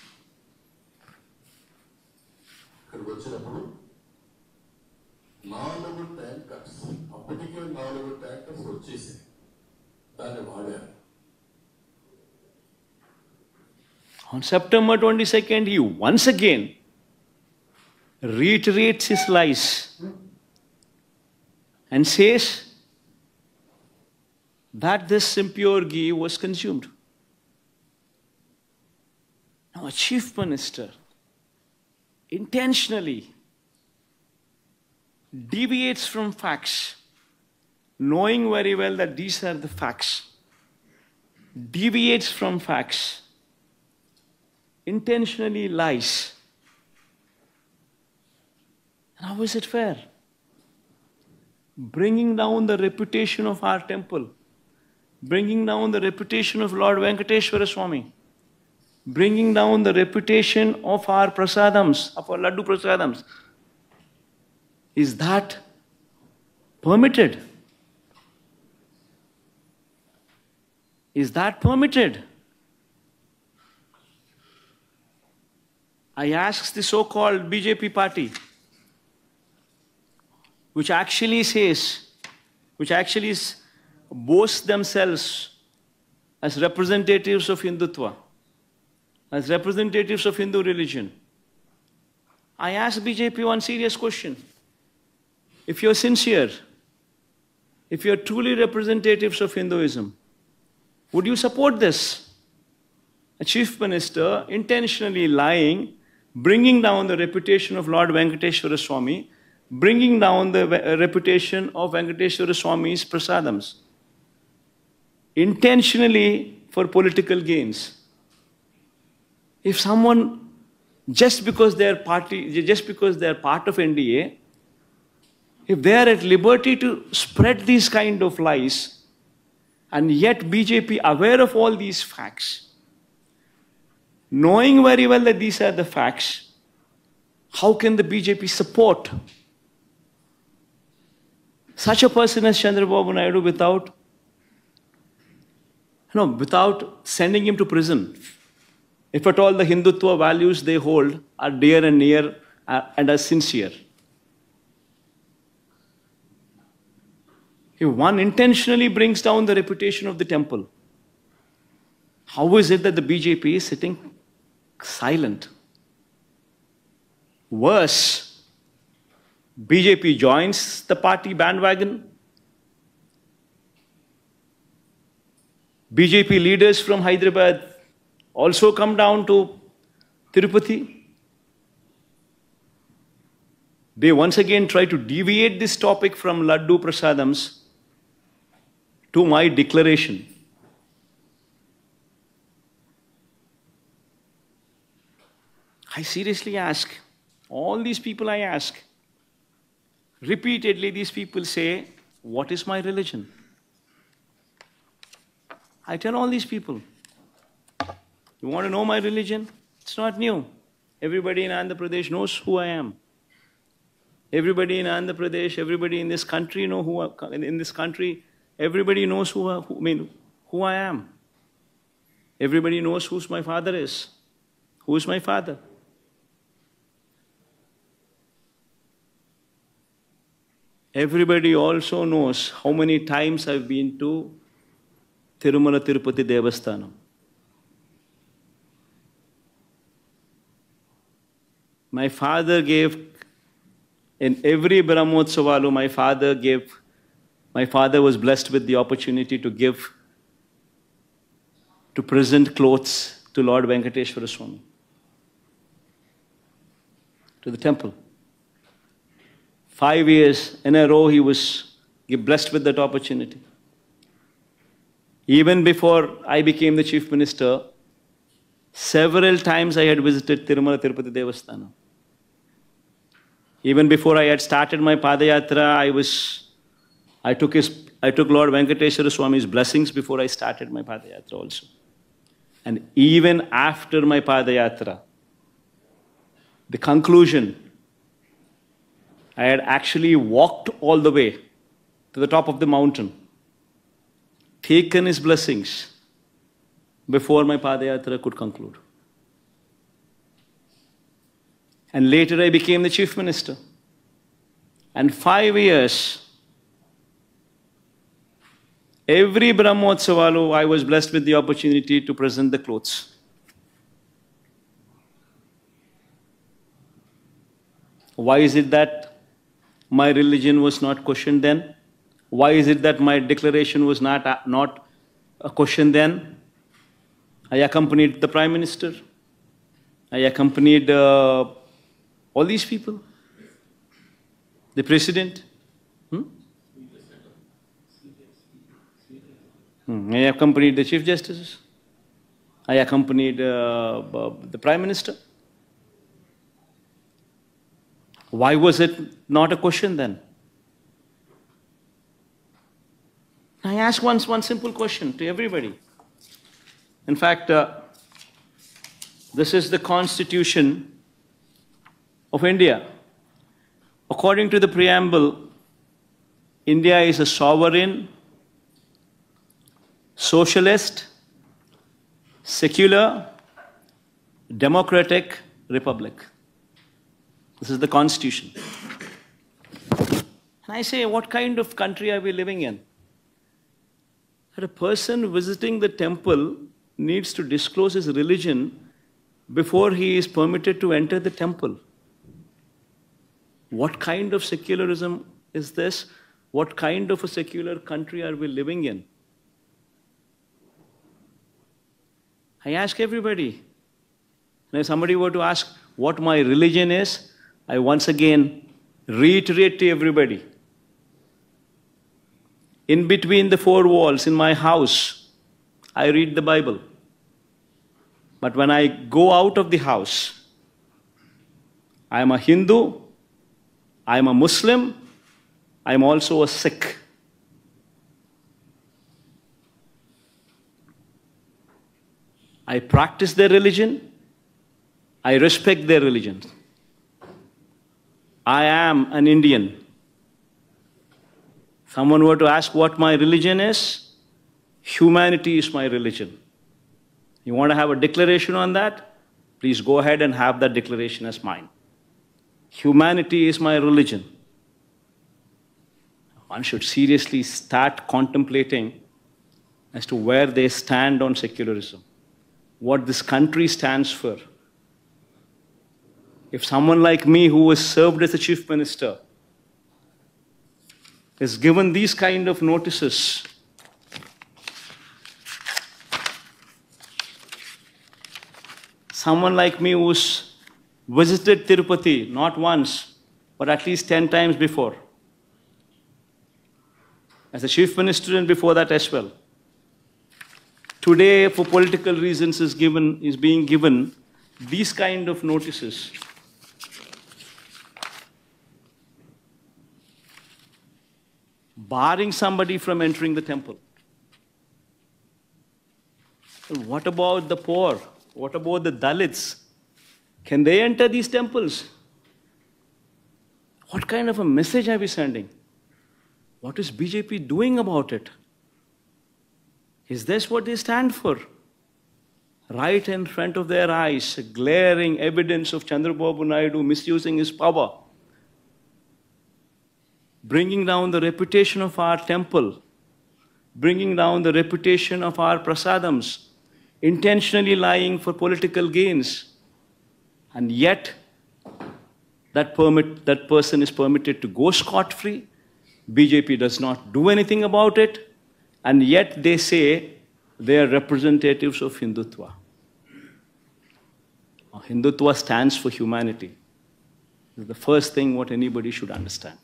A: On September 22nd, he once again reiterates his lies and says that this impure ghee was consumed. Now, a chief minister intentionally deviates from facts, knowing very well that these are the facts, deviates from facts intentionally lies. And how is it fair? Bringing down the reputation of our temple, bringing down the reputation of Lord Venkateshwara Swami, bringing down the reputation of our prasadams, of our laddu prasadams. Is that permitted? Is that permitted? I ask the so called BJP party, which actually says, which actually boasts themselves as representatives of Hindutva, as representatives of Hindu religion. I asked BJP one serious question. If you're sincere, if you're truly representatives of Hinduism, would you support this? a chief minister intentionally lying, bringing down the reputation of Lord Venkateshwara Swami, bringing down the reputation of Venkateshwara Swami's prasadams, intentionally for political gains. If someone, just because they are party, just because they are part of NDA, if they are at liberty to spread these kind of lies, and yet BJP aware of all these facts, knowing very well that these are the facts, how can the BJP support such a person as Chandrababu Naidu without, no, without sending him to prison? If at all the Hindutva values they hold are dear and near uh, and are sincere. If one intentionally brings down the reputation of the temple, how is it that the BJP is sitting silent? Worse, BJP joins the party bandwagon. BJP leaders from Hyderabad also come down to Tirupati. They once again try to deviate this topic from Laddu Prasadams to my declaration. I seriously ask, all these people I ask, repeatedly these people say, What is my religion? I tell all these people, You want to know my religion? It's not new. Everybody in Andhra Pradesh knows who I am. Everybody in Andhra Pradesh, everybody in this country know who I, in this country, everybody knows who, I, who, I mean, who I am. Everybody knows who my father is. Who is my father? Everybody also knows how many times I've been to Tirumala Tirupati Devasthanam. My father gave, in every Brahmotsawalu, my father gave, my father was blessed with the opportunity to give, to present clothes to Lord Venkateshwara Swami, to the temple. Five years in a row, he was blessed with that opportunity. Even before I became the chief minister, several times I had visited Tirumala Tirupati Devasthanam. Even before I had started my Padayatra, I was, I took his, I took Lord Venkateshwara Swami's blessings before I started my Padayatra also. And even after my Padayatra, the conclusion, I had actually walked all the way to the top of the mountain, taken his blessings before my Padayatra could conclude. And later I became the chief minister. And five years, every Brahmotsavalu, I was blessed with the opportunity to present the clothes. Why is it that my religion was not questioned then? Why is it that my declaration was not, not a question then? I accompanied the prime minister. I accompanied uh, all these people. The president. Hmm? Hmm. I accompanied the chief justices. I accompanied uh, the prime minister. Why was it not a question then? I ask once one simple question to everybody. In fact, uh, this is the constitution of India. According to the preamble, India is a sovereign, socialist, secular, democratic republic. This is the constitution. And I say, what kind of country are we living in? That a person visiting the temple needs to disclose his religion before he is permitted to enter the temple. What kind of secularism is this? What kind of a secular country are we living in? I ask everybody. And if somebody were to ask what my religion is, I once again reiterate to everybody. In between the four walls in my house, I read the Bible. But when I go out of the house, I am a Hindu, I am a Muslim, I am also a Sikh. I practice their religion, I respect their religion. I am an Indian. Someone were to ask what my religion is, humanity is my religion. You want to have a declaration on that? Please go ahead and have that declaration as mine. Humanity is my religion. One should seriously start contemplating as to where they stand on secularism, what this country stands for. If someone like me, who has served as a chief minister, is given these kind of notices, someone like me who's visited Tirupati not once, but at least 10 times before, as a chief minister and before that as well. Today, for political reasons, is given is being given these kind of notices. Barring somebody from entering the temple. What about the poor? What about the Dalits? Can they enter these temples? What kind of a message are we sending? What is BJP doing about it? Is this what they stand for? Right in front of their eyes, glaring evidence of Chandrababu Naidu misusing his power, bringing down the reputation of our temple, bringing down the reputation of our prasadams, intentionally lying for political gains, and yet that permit that person is permitted to go scot free. BJP does not do anything about it, and yet they say they are representatives of Hindutva. Hindutva stands for humanity. Is the first thing what anybody should understand.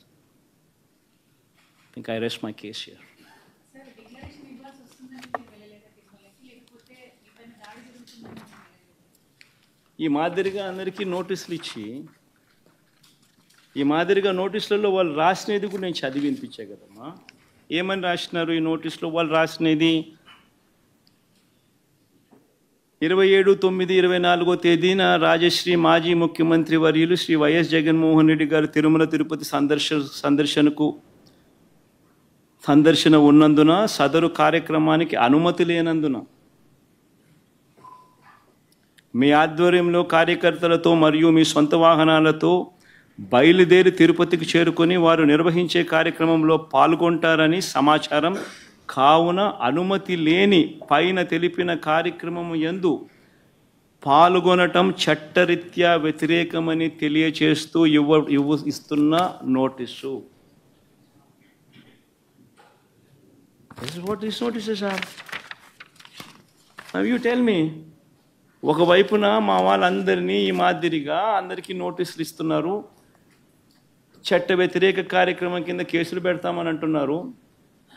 A: I think I rest my case here. ఈ మాదిరిగా అందరికీ నోటీసులు ఇచ్చి ఈ మాదిరిగా నోటీసులలో వాళ్ళు రాసినది కూడా నేను చదివి వినిపించా కదమ్మా ఏమని రాసినారు ఈ నోటీసులో వాళ్ళు రాసినది ఇరవై ఏడు తొమ్మిది ఇరవై నాలుగో తేదీన రాజశ్రీ మాజీ ముఖ్యమంత్రి వర్యులు శ్రీ వైఎస్ జగన్మోహన్ రెడ్డి గారు తిరుమల తిరుపతి సందర్శ సందర్శనకు సందర్శన ఉన్నందున సదరు కార్యక్రమానికి అనుమతి లేనందున. మీ ఆధ్వర్యంలో కార్యకర్తలతో మరియు మీ సొంత వాహనాలతో బయలుదేరి తిరుపతికి చేరుకొని వారు నిర్వహించే కార్యక్రమంలో పాల్గొంటారని సమాచారం. కావున అనుమతి లేని పైన తెలిపిన కార్యక్రమము యందు పాల్గొనటం చట్టరీత్యా వ్యతిరేకమని తెలియచేస్తూ ఇవ్వ ఇవ్వ ఇస్తున్న notice. This is what these notices are Now you tell ఒకవైపున మా వాళ్ళందరినీ ఈ మాదిరిగా అందరికీ నోటీసులు ఇస్తున్నారు. చట్ట వ్యతిరేక కార్యక్రమం కింద కేసులు పెడతామని అంటున్నారు.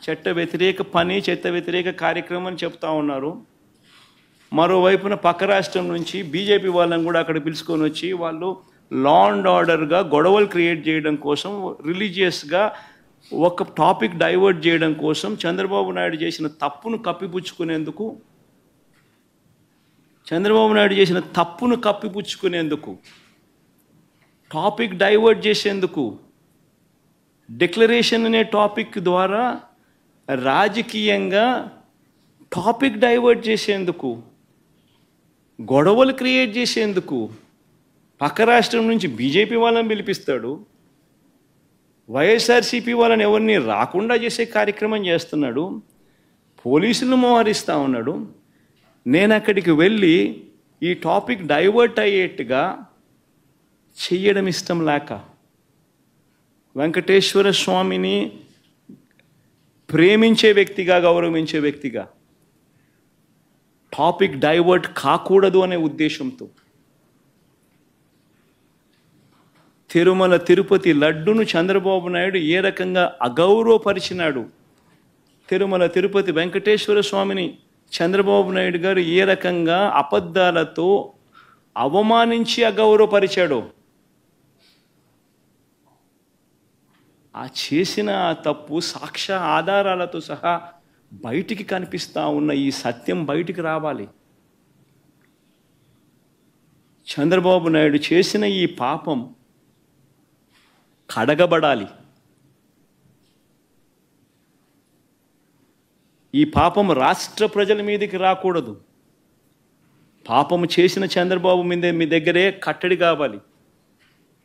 A: చట్ట వ్యతిరేక పని చట్ట వ్యతిరేక కార్యక్రమం అని చెప్తా ఉన్నారు. మరోవైపున పక్క రాష్ట్రం నుంచి బీజేపీ వాళ్ళని కూడా అక్కడ పిలుచుకొని వచ్చి వాళ్ళు లా అండ్ ఆర్డర్గా గొడవలు క్రియేట్ చేయడం కోసం రిలీజియస్గా ఒక టాపిక్ డైవర్ట్ చేయడం కోసం చంద్రబాబు నాయుడు చేసిన తప్పును కప్పిపుచ్చుకునేందుకు చంద్రబాబు నాయుడు చేసిన తప్పును కప్పిపుచ్చుకునేందుకు టాపిక్ డైవర్ట్ చేసేందుకు డిక్లరేషన్ అనే టాపిక్ ద్వారా రాజకీయంగా టాపిక్ డైవర్ట్ చేసేందుకు గొడవలు క్రియేట్ చేసేందుకు పక్క రాష్ట్రం నుంచి బీజేపీ వాళ్ళని పిలిపిస్తాడు. వైఎస్ఆర్సీపీ వాళ్ళని ఎవరిని రాకుండా చేసే కార్యక్రమం చేస్తున్నాడు పోలీసులు మోహరిస్తూ ఉన్నాడు. నేను అక్కడికి వెళ్ళి ఈ టాపిక్ డైవర్ట్ అయ్యేట్టుగా చెయ్యడం ఇష్టం లేక వెంకటేశ్వర స్వామిని ప్రేమించే వ్యక్తిగా గౌరవించే వ్యక్తిగా టాపిక్ డైవర్ట్ కాకూడదు అనే ఉద్దేశంతో తిరుమల తిరుపతి లడ్డును చంద్రబాబు నాయుడు ఏ రకంగా అగౌరవపరిచినాడు? తిరుమల తిరుపతి వెంకటేశ్వర స్వామిని చంద్రబాబు నాయుడు గారు ఏ రకంగా అబద్ధాలతో అవమానించి అగౌరవపరిచాడు? ఆ చేసిన ఆ తప్పు సాక్ష్య ఆధారాలతో సహా బయటికి కనిపిస్తా ఉన్న ఈ సత్యం బయటికి రావాలి. చంద్రబాబు నాయుడు చేసిన ఈ పాపం కడగబడాలి. ఈ పాపం రాష్ట్ర ప్రజల మీదకి రాకూడదు. పాపము చేసిన చంద్రబాబు మీద మీ దగ్గరే కట్టడి కావాలి.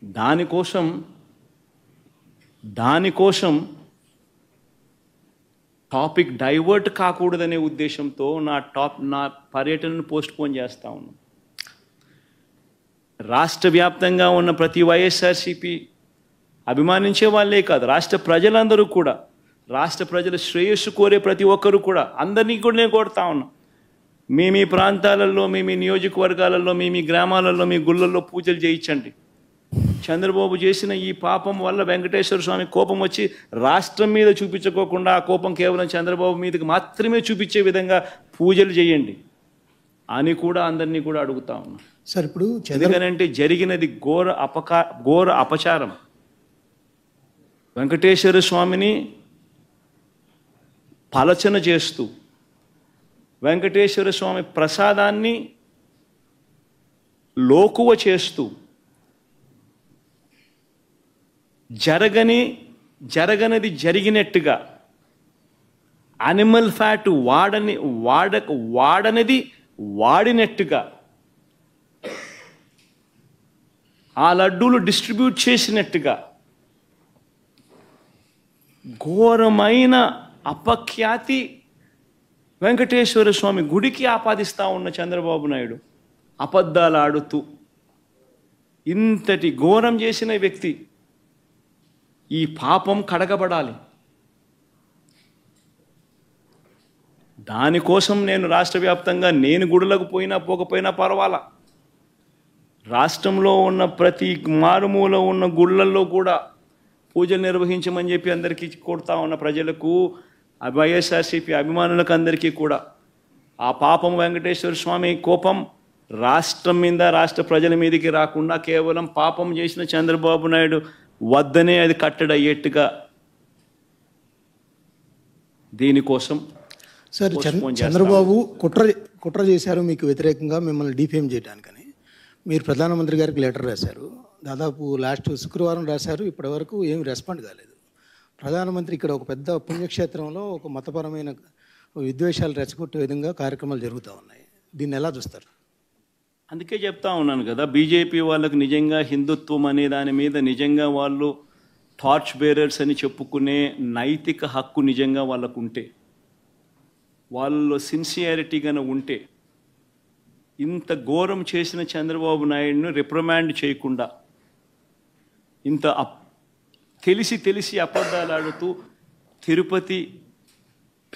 A: దానికోసం దానికోసం టాపిక్ డైవర్ట్ కాకూడదనే ఉద్దేశంతో నా టాప్ నా పర్యటనను పోస్ట్పోన్ చేస్తా ఉన్నాను. రాష్ట్ర వ్యాప్తంగా ఉన్న ప్రతి వైఎస్ఆర్సీపీ అభిమానించే వాళ్ళే కాదు రాష్ట్ర ప్రజలందరూ కూడా రాష్ట్ర ప్రజల శ్రేయస్సు కోరే ప్రతి ఒక్కరు కూడా అందరినీ కూడా నేను కోరుతా ఉన్నా. మీ మీ ప్రాంతాలలో మీ మీ నియోజకవర్గాలలో మీ మీ గ్రామాలలో మీ గుళ్ళల్లో పూజలు చేయించండి. చంద్రబాబు చేసిన ఈ పాపం వల్ల వెంకటేశ్వర స్వామి కోపం వచ్చి రాష్ట్రం మీద చూపించుకోకుండా ఆ కోపం కేవలం చంద్రబాబు మీదకి మాత్రమే చూపించే విధంగా పూజలు చేయండి అని కూడా అందరినీ కూడా అడుగుతా ఉన్నా.
E: సార్ ఇప్పుడు
A: ఎందుకనంటే జరిగినది ఘోర అపకా ఘోర అపచారం. వెంకటేశ్వర స్వామిని పలచన చేస్తూ వెంకటేశ్వర స్వామి ప్రసాదాన్ని లోకువ చేస్తూ జరగని జరగనది జరిగినట్టుగా అనిమల్ ఫ్యాట్ వాడని వాడ వాడనిది వాడినట్టుగా ఆ లడ్డూలు డిస్ట్రిబ్యూట్ చేసినట్టుగా ఘోరమైన అపఖ్యాతి వెంకటేశ్వర స్వామి గుడికి ఆపాదిస్తూ ఉన్న చంద్రబాబు నాయుడు అబద్ధాలు ఆడుతూ ఇంతటి ఘోరం చేసిన వ్యక్తి ఈ పాపం కడగబడాలి. దానికోసం నేను రాష్ట్ర వ్యాప్తంగా నేను గుడులకు పోయినా పోకపోయినా పర్వాలా? రాష్ట్రంలో ఉన్న ప్రతి మారుమూల ఉన్న గుళ్ళల్లో కూడా పూజలు నిర్వహించమని చెప్పి అందరికీ కొడతా ఉన్న ప్రజలకు వైఎస్ఆర్సీపీ అభిమానులకు అందరికీ కూడా. ఆ పాపం వెంకటేశ్వర స్వామి కోపం రాష్ట్రం మీద రాష్ట్ర ప్రజల మీదకి రాకుండా కేవలం పాపం చేసిన చంద్రబాబు నాయుడు వద్దనే అది కట్టడయ్యేట్టుగా దీనికోసం
E: సార్ చంద్రబాబు కుట్ర కుట్ర చేశారు మీకు వ్యతిరేకంగా మిమ్మల్ని డిఫేమ్ చేయడానికని మీరు ప్రధానమంత్రి గారికి లెటర్ రాశారు. దాదాపు లాస్ట్ శుక్రవారం రాశారు ఇప్పటి వరకు ఏమి రెస్పాండ్ కాలేదు. ప్రధానమంత్రి ఇక్కడ ఒక పెద్ద పుణ్యక్షేత్రంలో ఒక మతపరమైన విద్వేషాలు రెచ్చగొట్టే విధంగా కార్యక్రమాలు జరుగుతూ ఉన్నాయి. దీన్ని ఎలా చూస్తారు?
A: అందుకే చెప్తా ఉన్నాను కదా బీజేపీ వాళ్ళకు నిజంగా హిందుత్వం అనే దాని మీద నిజంగా వాళ్ళు టార్చ్ బేరర్స్ అని చెప్పుకునే నైతిక హక్కు నిజంగా వాళ్ళకు ఉంటే వాళ్ళు సిన్సియారిటీగా ఉంటే ఇంత ఘోరం చేసిన చంద్రబాబు నాయుడును రిప్రమాండ్ చేయకుండా ఇంత అప్ తెలిసి తెలిసి అబద్ధాలు ఆడుతూ తిరుపతి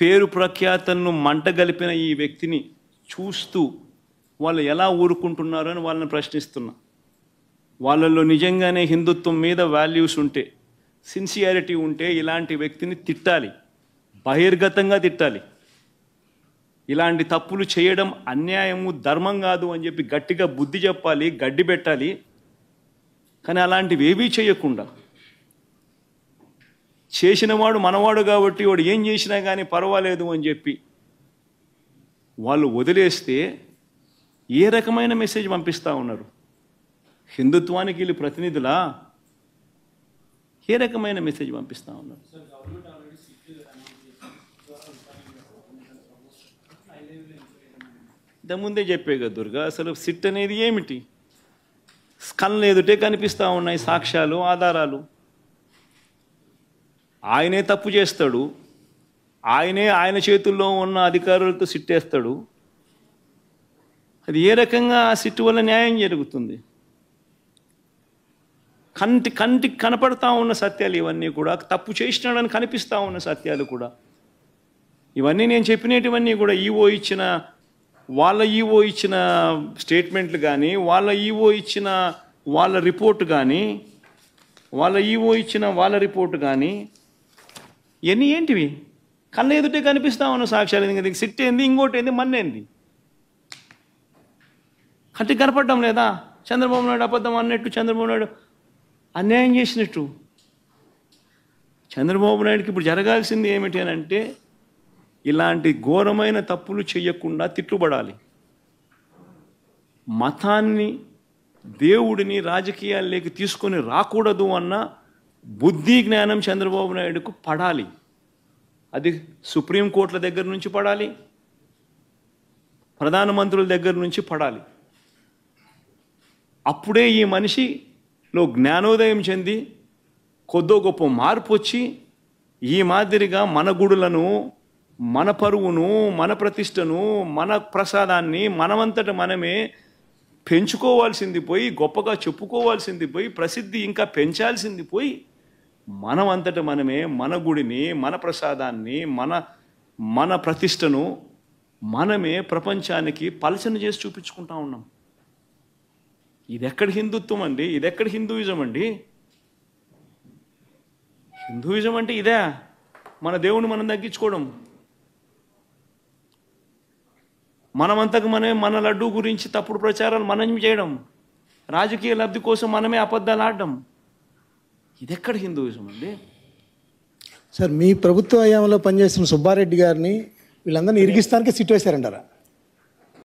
A: పేరు ప్రఖ్యాతలను మంటగలిపిన ఈ వ్యక్తిని చూస్తూ వాళ్ళు ఎలా ఊరుకుంటున్నారు అని వాళ్ళని ప్రశ్నిస్తున్నా. వాళ్ళల్లో నిజంగానే హిందుత్వం మీద వాల్యూస్ ఉంటే సిన్సియారిటీ ఉంటే ఇలాంటి వ్యక్తిని తిట్టాలి. బహిర్గతంగా తిట్టాలి. ఇలాంటి తప్పులు చేయడం అన్యాయము ధర్మం కాదు అని చెప్పి గట్టిగా బుద్ధి చెప్పాలి గడ్డి పెట్టాలి. కానీ అలాంటివి ఏవీ చేయకుండా. చేసినవాడు మనవాడు కాబట్టి వాడు ఏం చేసినా కానీ పర్వాలేదు అని చెప్పి వాళ్ళు వదిలేస్తే ఏ రకమైన మెసేజ్ పంపిస్తూ ఉన్నారు? హిందుత్వానికి వీళ్ళు ప్రతినిధులా? ఏ రకమైన మెసేజ్ పంపిస్తూ ఉన్నారు? ఇంతకుముందే చెప్పే కదా దుర్గా అసలు సిట్ అనేది ఏమిటి? కళ్ళు ఎదుటే కనిపిస్తూ ఉన్నాయి సాక్ష్యాలు ఆధారాలు. ఆయనే తప్పు చేస్తాడు. ఆయనే ఆయన చేతుల్లో ఉన్న అధికారులతో సిట్టేస్తాడు. అది ఏ రకంగా ఆ సిట్టు వల్ల న్యాయం జరుగుతుంది? కంటి కంటికి కనపడతా ఉన్న సత్యాలు ఇవన్నీ కూడా తప్పు చేసినాడని కనిపిస్తూ ఉన్న సత్యాలు కూడా. ఇవన్నీ నేను చెప్పినటువన్నీ కూడా ఈవో ఇచ్చిన వాళ్ళ ఈఓ ఇచ్చిన స్టేట్మెంట్లు కానీ వాళ్ళ ఈఓ ఇచ్చిన వాళ్ళ రిపోర్ట్ కానీ వాళ్ళ ఈఓ ఇచ్చిన వాళ్ళ రిపోర్ట్ కానీ ఇవన్నీ ఏంటివి? కళ్ళ ఎదుటే కనిపిస్తా ఉన్న సాక్ష్యాలు. ఇంకా దీనికి సిట్ ఏంది ఇంకోటి ఏంది మన్నేంది కంటికి కనపడడం లేదా? చంద్రబాబు నాయుడు అబద్ధం అన్నట్టు చంద్రబాబు నాయుడు అన్యాయం చేసినట్టు. చంద్రబాబు నాయుడుకి ఇప్పుడు జరగాల్సింది ఏమిటి అని అంటే ఇలాంటి ఘోరమైన తప్పులు చేయకుండా తిట్టుబడాలి. మతాన్ని దేవుడిని రాజకీయాల్లోకి తీసుకొని రాకూడదు అన్న బుద్ధి జ్ఞానం చంద్రబాబు నాయుడుకు పడాలి. అది సుప్రీంకోర్టుల దగ్గర నుంచి పడాలి. ప్రధానమంత్రుల దగ్గర నుంచి పడాలి. అప్పుడే ఈ మనిషిలో జ్ఞానోదయం చెంది కొద్దో గొప్ప మార్పు వచ్చి ఈ మాదిరిగా మన గుడులను మన పరువును మన ప్రతిష్టను మన ప్రసాదాన్ని మనమంతట మనమే పెంచుకోవాల్సింది పోయి గొప్పగా చెప్పుకోవాల్సింది పోయి ప్రసిద్ధి ఇంకా పెంచాల్సింది పోయి మనం అంతట మనమే మన గుడిని మన ప్రసాదాన్ని మన మన ప్రతిష్టను మనమే ప్రపంచానికి పలచన చేసి చూపించుకుంటా ఉన్నాం. ఇది ఎక్కడ హిందుత్వం అండి? ఇది ఎక్కడ హిందూయిజం అండి? హిందూయిజం అంటే ఇదే. మన దేవుని మనం తగ్గించుకోవడం. మనమంతకు మనమే మన లడ్డు గురించి తప్పుడు ప్రచారాలు మనం చేయడం. రాజకీయ లబ్ధి కోసం మనమే అబద్ధాలు ఆడడం. ఇది ఎక్కడ హిందూయిజం అండి?
E: సార్ మీ ప్రభుత్వ హయాంలో పనిచేస్తున్న సుబ్బారెడ్డి గారిని వీళ్ళందరినీ ఇరిగిస్తానికి సిట్ వేశారంటారా?